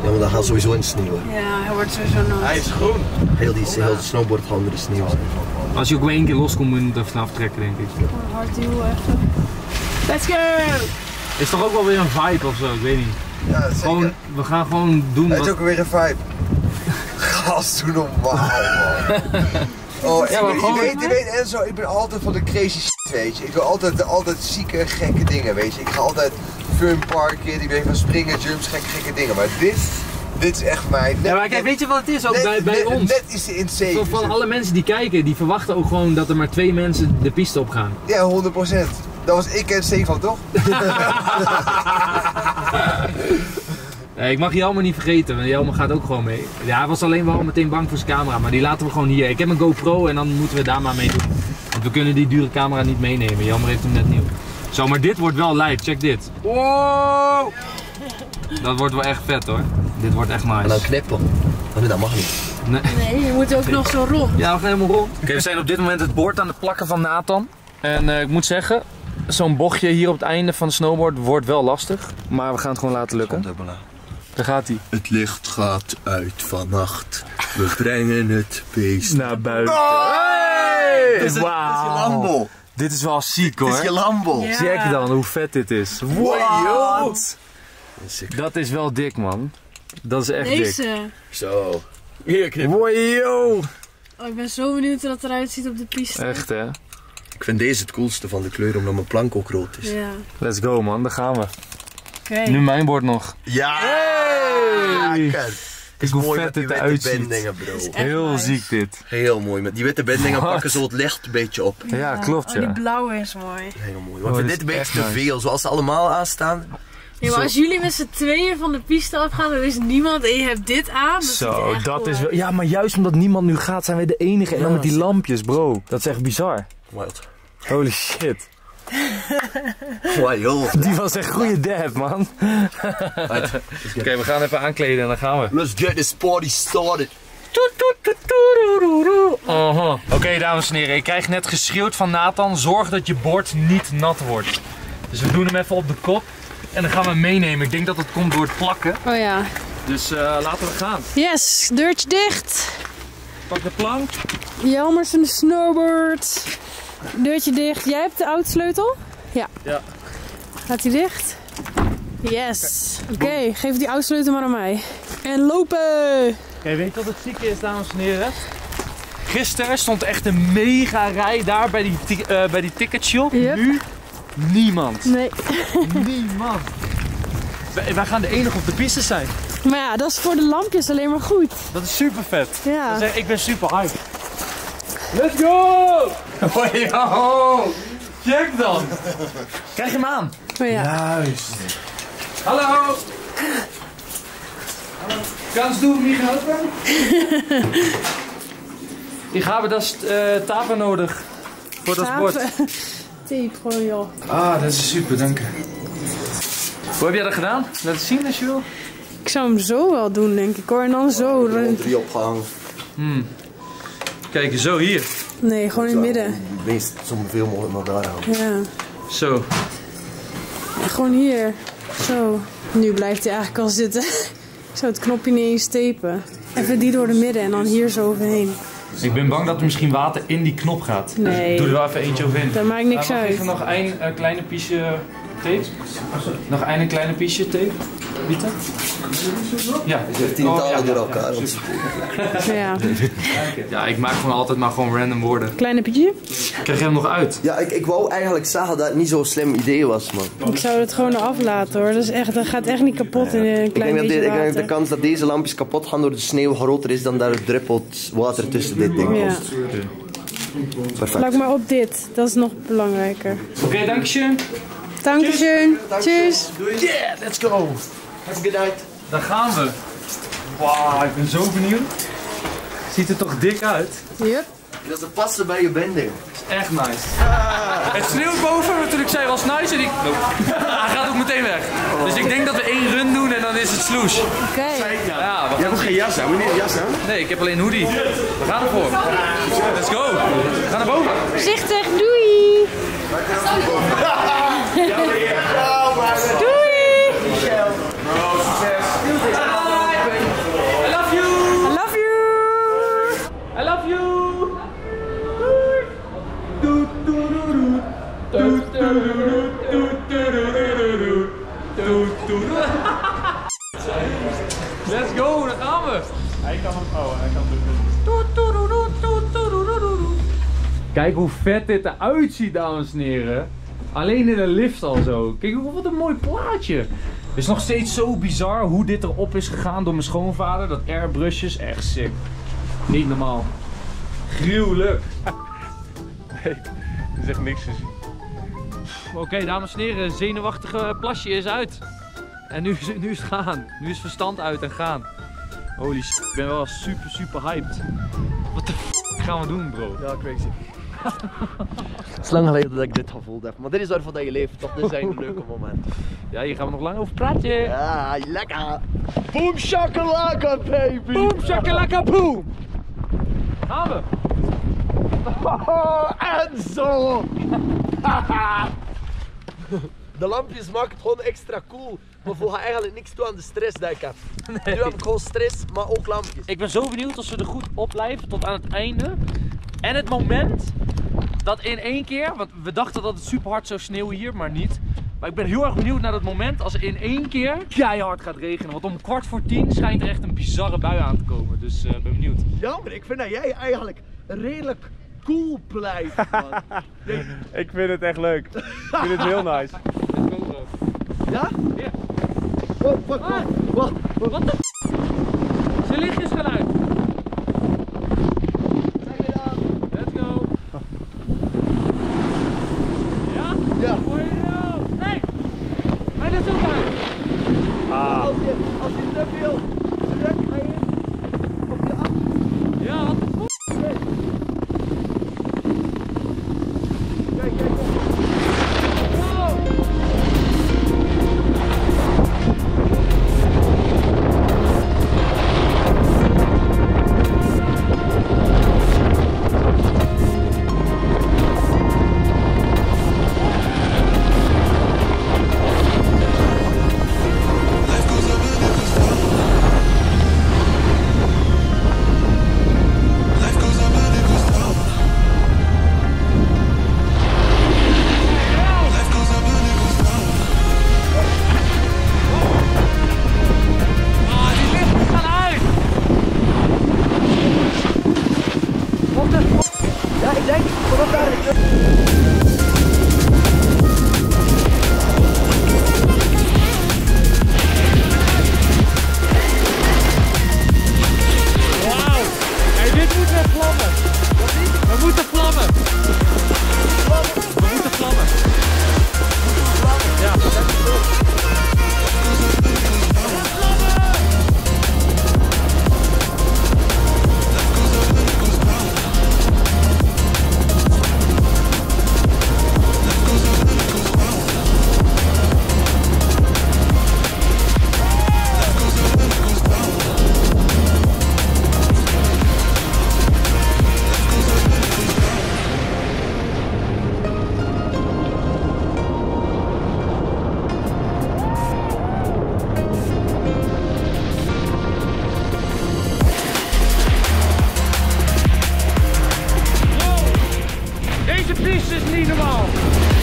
Ja, maar dan gaat sowieso in de sneeuw. Ja, hij wordt sowieso nooit. Hij is groen. Heel die heel de snowboard gaat onder de sneeuw. Als je ook maar één keer loskomt, moet je het even aftrekken, denk ik. Hard heel even. Let's go! Is toch ook wel weer een vibe of zo, ik weet niet. Ja, zeker. Gewoon, we gaan gewoon doen Het is wat... ook weer een vibe. Gast, doe normaal, man. Oh, Ja, ik, maar gewoon- je, weet, je weet Enzo, ik ben altijd van de crazy shit, weet je. Ik doe altijd, altijd zieke, gekke dingen, weet je. Ik ga altijd fun parken, ik ben van springen, jumps, gekke, gekke dingen. Maar dit, dit is echt mij. Net, Ja, maar kijk, weet je wat het is ook net, bij, bij ons? Net is de insane. Zo van alle mensen die kijken, die verwachten ook gewoon dat er maar twee mensen de piste op gaan. Ja, 100% Dat was ik en Stefan, toch? Nee, ik mag Jelmer niet vergeten, want Jelmer gaat ook gewoon mee. Ja, hij was alleen wel meteen bang voor zijn camera, maar die laten we gewoon hier. Ik heb een GoPro en dan moeten we daar maar mee doen. Want we kunnen die dure camera niet meenemen. Jelmer heeft hem net nieuw. Zo, maar dit wordt wel live. Check dit. Wow! Dat wordt wel echt vet hoor. Dit wordt echt En dan nice. knippen. Nee, dat mag niet. Nee. Nee, je moet ook nog zo rond. Ja, we gaan helemaal rond. Oké, we zijn op dit moment het bord aan het plakken van Nathan. En eh, ik moet zeggen, zo'n bochtje hier op het einde van de snowboard wordt wel lastig. Maar we gaan het gewoon laten lukken. Daar gaat hij. Het licht gaat uit vannacht. We brengen het beest. Naar buiten. Hey! Het is, een- is Lambo. Dit is wel ziek Het is hoor. je Lambo. Ja. Check dan hoe vet dit is. Wow. Dat is wel dik man. Dat is echt dik. Deze. Zo. Hier knip. Wow. Oh, ik ben zo benieuwd hoe dat eruit ziet op de piste. Echt hè. Ik vind deze het coolste van de kleur, omdat mijn plank ook rood is. Ja. Let's go man, daar gaan we. Nu mijn bord nog. Ja! Hey! Kijk hoe Mooi vet met die witte eruit ziet. bindingen, bro. Heel nice. ziek dit. Heel mooi. Met die witte bindingen Wat? pakken zo het licht een beetje op. Ja, klopt Oh, die ja. blauwe is mooi. Heel mooi. Oh, Want ik dit vind dit is een beetje te nice. veel. Zoals ze allemaal aanstaan. Ja, maar Zo. als jullie met z'n tweeën van de piste afgaan, dan is niemand en je hebt dit aan. Dat Zo, dat cool is wel... Ja, maar juist omdat niemand nu gaat, zijn wij de enige. En dan met die lampjes, bro. Dat is echt bizar. Wild. Holy shit. Wow, joh. Die was echt goede dab, man. Oké, we gaan even aankleden en dan gaan we. Let's get this party started. Aha. Oké, dames en heren, ik krijg net geschreeuwd van Nathan: zorg dat je bord niet nat wordt. Dus we doen hem even op de kop en dan gaan we hem meenemen. Ik denk dat het komt door het plakken. Oh ja. Dus eh, laten we gaan. Yes, deurtje dicht. Pak de plank. Jelmer zijn snowboard. Deurtje dicht. Jij hebt de autosleutel? Ja. Ja. Gaat hij dicht? Yes. Oké, geef die autosleutel maar aan mij. En lopen! Oké, weet je wat het zieke is, dames en heren? Gisteren stond echt een mega rij daar bij die, eh, bij die ticketshop. Yep. Nu niemand. Nee. niemand. Wij, wij gaan de enige op de piste zijn. Maar ja, dat is voor de lampjes alleen maar goed. Dat is super vet. Ja. Dat is echt- ik ben super hyped. Let's go! Yo! Check dan! Krijg je hem aan? Maar ja. Juist. Hallo! Hallo. Kannst du mich helpen? Ik heb dat uh, tapen nodig. Voor dat Tapen. bord. Tape gewoon, joh. Ah, dat is super, dank je. Hoe heb jij dat gedaan? Laat het zien als je wil. Ik zou hem zo wel doen, denk ik hoor. En dan zo. Drie opgehangen. Hmm. Kijk, zo hier. Nee, gewoon in het midden. Wees zoveel mogelijk naar daar houden. Ja. Zo. Gewoon hier. Zo. Nu blijft hij eigenlijk al zitten. Ik zou het knopje niet eens tapen. Even die door de midden en dan hier zo overheen. Ik ben bang dat er misschien water in die knop gaat. Nee. Dus doe er wel even eentje overheen. Dat maakt niks Uh, mag uit. Even nog één eh, kleine piece tape. Nog één kleine piece tape. Ja. Tientallen Oh, ja, door ja, elkaar. ja. Ja. Ja, ik maak gewoon altijd maar gewoon random woorden. Kleine pietje. Krijg je hem nog uit? Ja, ik, ik wou eigenlijk zeggen dat het niet zo'n slim idee was, man. Ik zou het gewoon eraf laten hoor. Dat, is echt, dat gaat echt niet kapot in een Ik klein denk, dat beetje dit- ik denk dat de kans dat deze lampjes kapot gaan door de sneeuw groter is dan dat er druppelt water tussen dit ding Ja. komt. Perfect. Plak maar op dit. Dat is nog belangrijker. Oké, dankjewel. Dankjewel. Tjus. Yeah, let's go. Night. Daar gaan we. Wauw, ik ben zo benieuwd. Ziet er toch dik uit? Yep. Dat is de passen bij je bending. Echt nice. Het sneeuwt boven, maar toen ik zei was nice en ik... Hij gaat ook meteen weg. Dus ik denk dat we één run doen en dan is het sloes. Oké. Ja, Jij hebt geen jas aan, meneer jas aan? Nee, ik heb alleen hoodie. We gaan ervoor. Let's go. We gaan naar boven. Voorzichtig. Doei. Doei. Kijk hoe vet dit eruit ziet, dames en heren. Alleen in de lift al zo. Kijk, wat een mooi plaatje. Het is nog steeds zo bizar hoe dit erop is gegaan door mijn schoonvader. Dat airbrushjes, echt sick. Niet normaal. Gruwelijk. Er is echt niks te zien. Oké, dames en heren, zenuwachtige plasje is uit. En nu, is- nu is het gaan. Nu is verstand uit en gaan. Holy shit, ik ben wel super, super hyped. Wat de f gaan we doen, bro? Ja, crazy. Het is lang geleden dat ik dit gevoeld heb, maar dit is waarvoor dat je leeft. Toch, dit zijn de leuke momenten. Ja, hier gaan we nog lang over praten. Ja, lekker. Boom shakalaka, baby. Boom, shakalaka, boom! Gaan we! Oh, en zo. De lampjes maken het gewoon extra cool, maar voegen eigenlijk niks toe aan de stress die ik heb. Nu heb ik gewoon stress, maar ook lampjes. Ik ben zo benieuwd als we er goed op blijven tot aan het einde. En het moment dat in één keer, want we dachten dat het super hard zou sneeuwen hier, maar niet. Maar ik ben heel erg benieuwd naar het moment als in één keer keihard gaat regenen. Want om kwart voor tien schijnt er echt een bizarre bui aan te komen. Dus ik ben benieuwd. Jammer, ik vind dat jij eigenlijk redelijk cool blijft, man. Ik vind het echt leuk. Ik vind het heel nice. Ja? Ja. Wacht. wacht. Wat de f- Zijn lichtjes. Deze piste is niet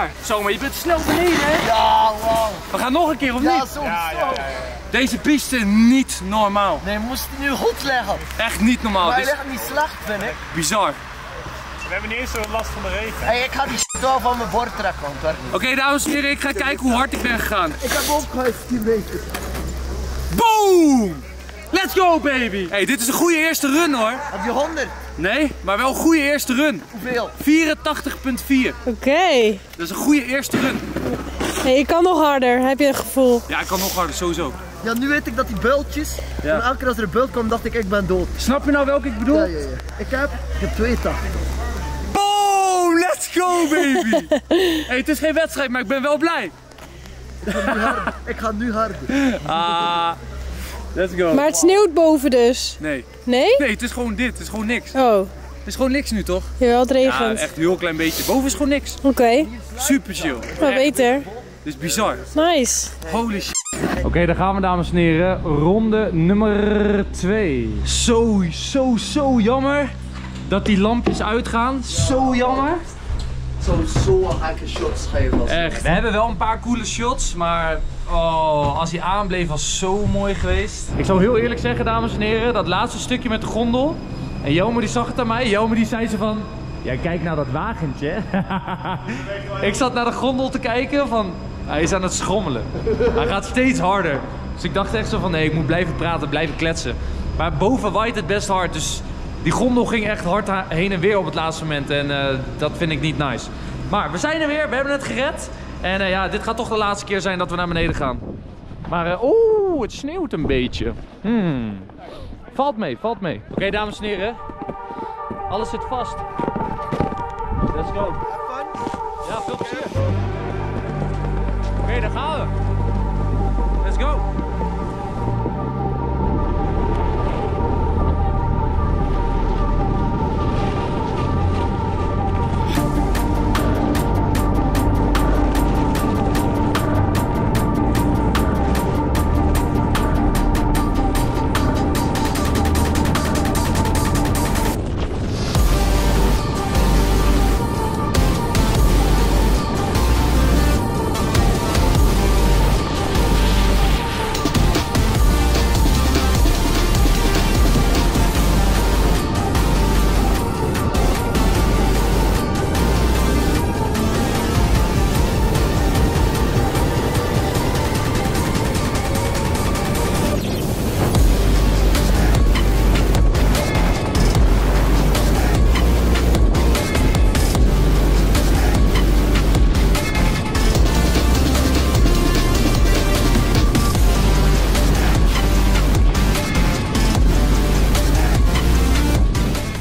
Zo raar. Zo, maar je bent snel beneden, hè? Ja, wow. We gaan nog een keer, of Ja, niet? zo, zo. Deze piste niet normaal. Nee, moest hij nu goed leggen. Echt niet normaal. Maar hij Dit is legt niet slecht, vind ik. bizar. We hebben niet eens zo last van de regen. Hey, ik ga die shit wel van mijn bord trekken, want het werkt niet. Oké, dames en heren, ik ga kijken hoe hard ik ben gegaan. Ik heb ook 15 meter. Boom! Let's go, baby! Hey, dit is een goede eerste run, hoor. Heb je 100? Nee, maar wel een goede eerste run. Hoeveel? 84,4. Oké. Dat is een goede eerste run. Hey, ik kan nog harder, heb je een gevoel? Ja, ik kan nog harder, sowieso. Ja, nu weet ik dat die bultjes, Ja. elke keer als er een bult kwam, dacht ik, ik ben dood. Snap je nou welke ik bedoel? Ja, ja, ja. Ik heb, ik heb 82. Boom! Let's go, baby! hey, het is geen wedstrijd, maar ik ben wel blij. Ik ga nu harder. Ah, let's go. Maar het sneeuwt boven dus. Nee. Nee? Nee, het is gewoon dit. Het is gewoon niks. Oh, Het is gewoon niks nu, toch? jawel, het Ja, regent. echt een heel klein beetje. Boven is gewoon niks. Oké, Super chill. wel beter. Dit is bizar. Nice. Holy shit. Oké, daar gaan we dames en heren. Ronde nummer 2. Zo, zo, zo jammer dat die lampjes uitgaan. Zo jammer. Zo, zo gekke shots geven. als- Echt. We hebben wel een paar coole shots, maar oh, als hij aanbleef was zo mooi geweest. Ik zou heel eerlijk zeggen, dames en heren, dat laatste stukje met de gondel. En Jomer die zag het aan mij. Jomer die zei ze van, ja kijk naar dat wagentje. ik zat naar de gondel te kijken van, hij is aan het schommelen. Hij gaat steeds harder. Dus ik dacht echt zo van, nee ik moet blijven praten, blijven kletsen. Maar boven waait het best hard, dus die gondel ging echt hard ha- heen en weer op het laatste moment. En eh, dat vind ik niet nice. Maar we zijn er weer, we hebben het gered. En eh, ja, dit gaat toch de laatste keer zijn dat we naar beneden gaan. Maar eh, oeh, het sneeuwt een beetje. Hmm. Valt mee, valt mee. Oké, dames en heren. Alles zit vast. Let's go. Ja, veel plezier. Oké, daar gaan we. Let's go.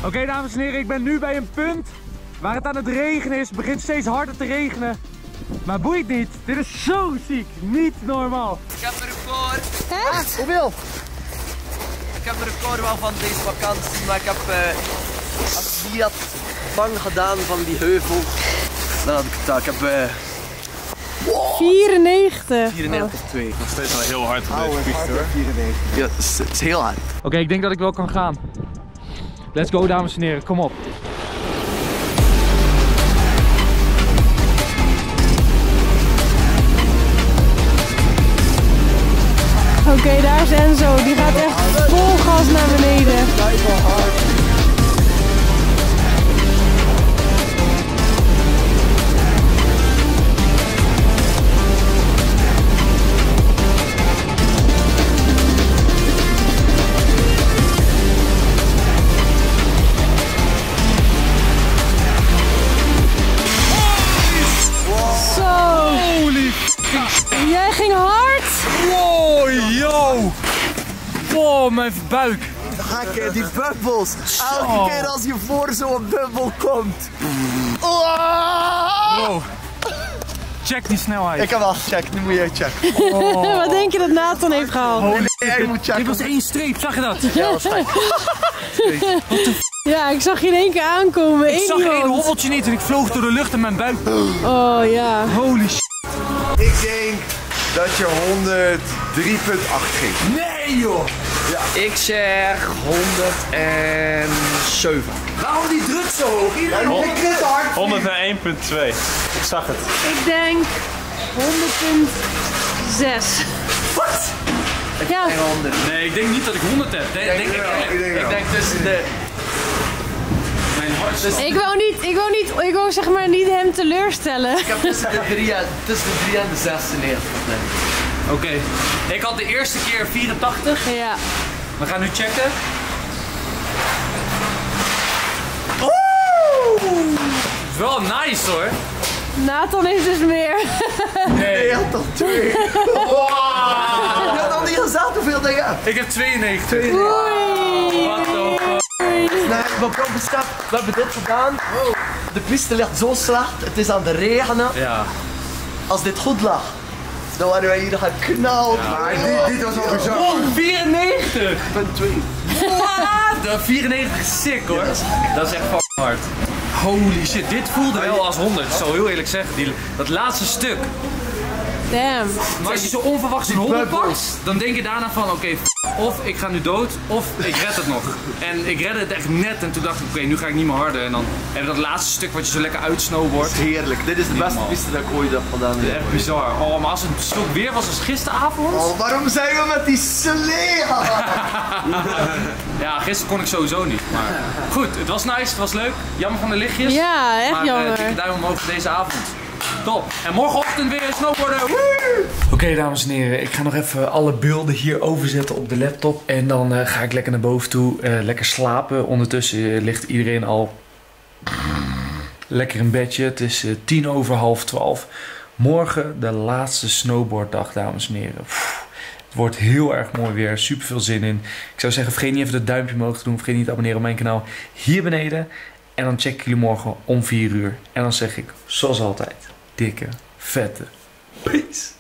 Oké, dames en heren, ik ben nu bij een punt waar het aan het regenen is. Het begint steeds harder te regenen. Maar boeit niet. Dit is zo ziek. Niet normaal. Ik heb een record. Echt? Hoeveel? Ik heb een record wel van deze vakantie, maar ik heb, eh, als ik die had bang gedaan van die heuvel, dan had ik het al. Ik heb eh 94. 94 2. Nog steeds wel heel hard op deze piste hoor. 94. Ja, het is, het is heel hard. Oké, ik denk dat ik wel kan gaan. Let's go, dames en heren. Kom op. Oké, daar is Enzo. Die gaat echt vol gas naar beneden. Wow, mijn buik. Hakken, die bubbels. Elke keer als je voor zo'n bubbel komt. Oh! Wow. Check die snelheid. Ik heb al gecheckt, nu moet jij checken. Wat denk je dat Nathan heeft gehaald? Nee, jij moet Dit checken. was één streep, zag je dat? Ja, dat is fijn. Ja, ik zag je in één keer aankomen. Ik Eén zag één iemand. hobbeltje niet en ik vloog door de lucht in mijn buik. Oh ja. Holy shit. Ik denk dat je 103,8 ging. Nee joh! Ik zeg 107. Waarom die druk zo hoog? Iedereen Ik hard. 101.2. Ik zag het. Ik denk 100.6. Wat? Ja, 100. Nee, ik denk niet dat ik 100 heb. Denk, denk, ik, Ik denk Ik denk tussen de... mijn hartslag. ik wou niet, ik wou niet, ik wou zeg maar niet hem teleurstellen. Ik heb tussen de 3 en, tussen de 3 en de 96. Oké, ik had de eerste keer 84. Ja. We gaan nu checken. Oeh! Wel nice hoor. Nathan is dus meer. Nee. Je had toch 2? Je had nog niet gezegd hoeveel je hebt. Ik heb 92. Oei. What the fuck? Nee, maar bro, besef, we hebben dit gedaan. De piste ligt zo slecht, het is aan de regenen. Ja. Als dit goed lag, dan waren wij hier geknald. Maar dit, dit was al bizar. Oh, 94! Punt 2. What? De 94 is sick hoor. Dat is echt fucking hard. Holy shit, dit voelde wel als 100. Ik zal heel eerlijk zeggen, die, dat laatste stuk. Damn. Maar als je zo onverwachts een 100 pakt, dan denk je daarna van oké, f- of ik ga nu dood, of ik red het nog. En ik redde het echt net en toen dacht ik oké, nu ga ik niet meer harder. En dan heb je dat laatste stuk wat je zo lekker uitsnowboardt. Heerlijk, dit is de beste piste dat ik ooit heb gedaan. Echt bizar. Oh, maar als het zo weer was als gisteravond. Oh, waarom zijn we met die slee? Ja, gisteren kon ik sowieso niet. Maar goed, het was nice, het was leuk. Jammer van de lichtjes. Ja, echt maar, eh, jammer. dikke duim omhoog voor deze avond. Top. En morgenochtend weer snowboarden. Oké, dames en heren. Ik ga nog even alle beelden hier overzetten op de laptop. En dan eh, ga ik lekker naar boven toe. eh, lekker slapen. Ondertussen eh, ligt iedereen al lekker in bedje. Het is tien over half twaalf. Morgen de laatste snowboarddag, dames en heren. Het wordt heel erg mooi weer. Super veel zin in. Ik zou zeggen, vergeet niet even het duimpje omhoog te doen. Vergeet niet te abonneren op mijn kanaal hier beneden. En dan check ik jullie morgen om 4 uur. En dan zeg ik, zoals altijd, dikke, vette peace.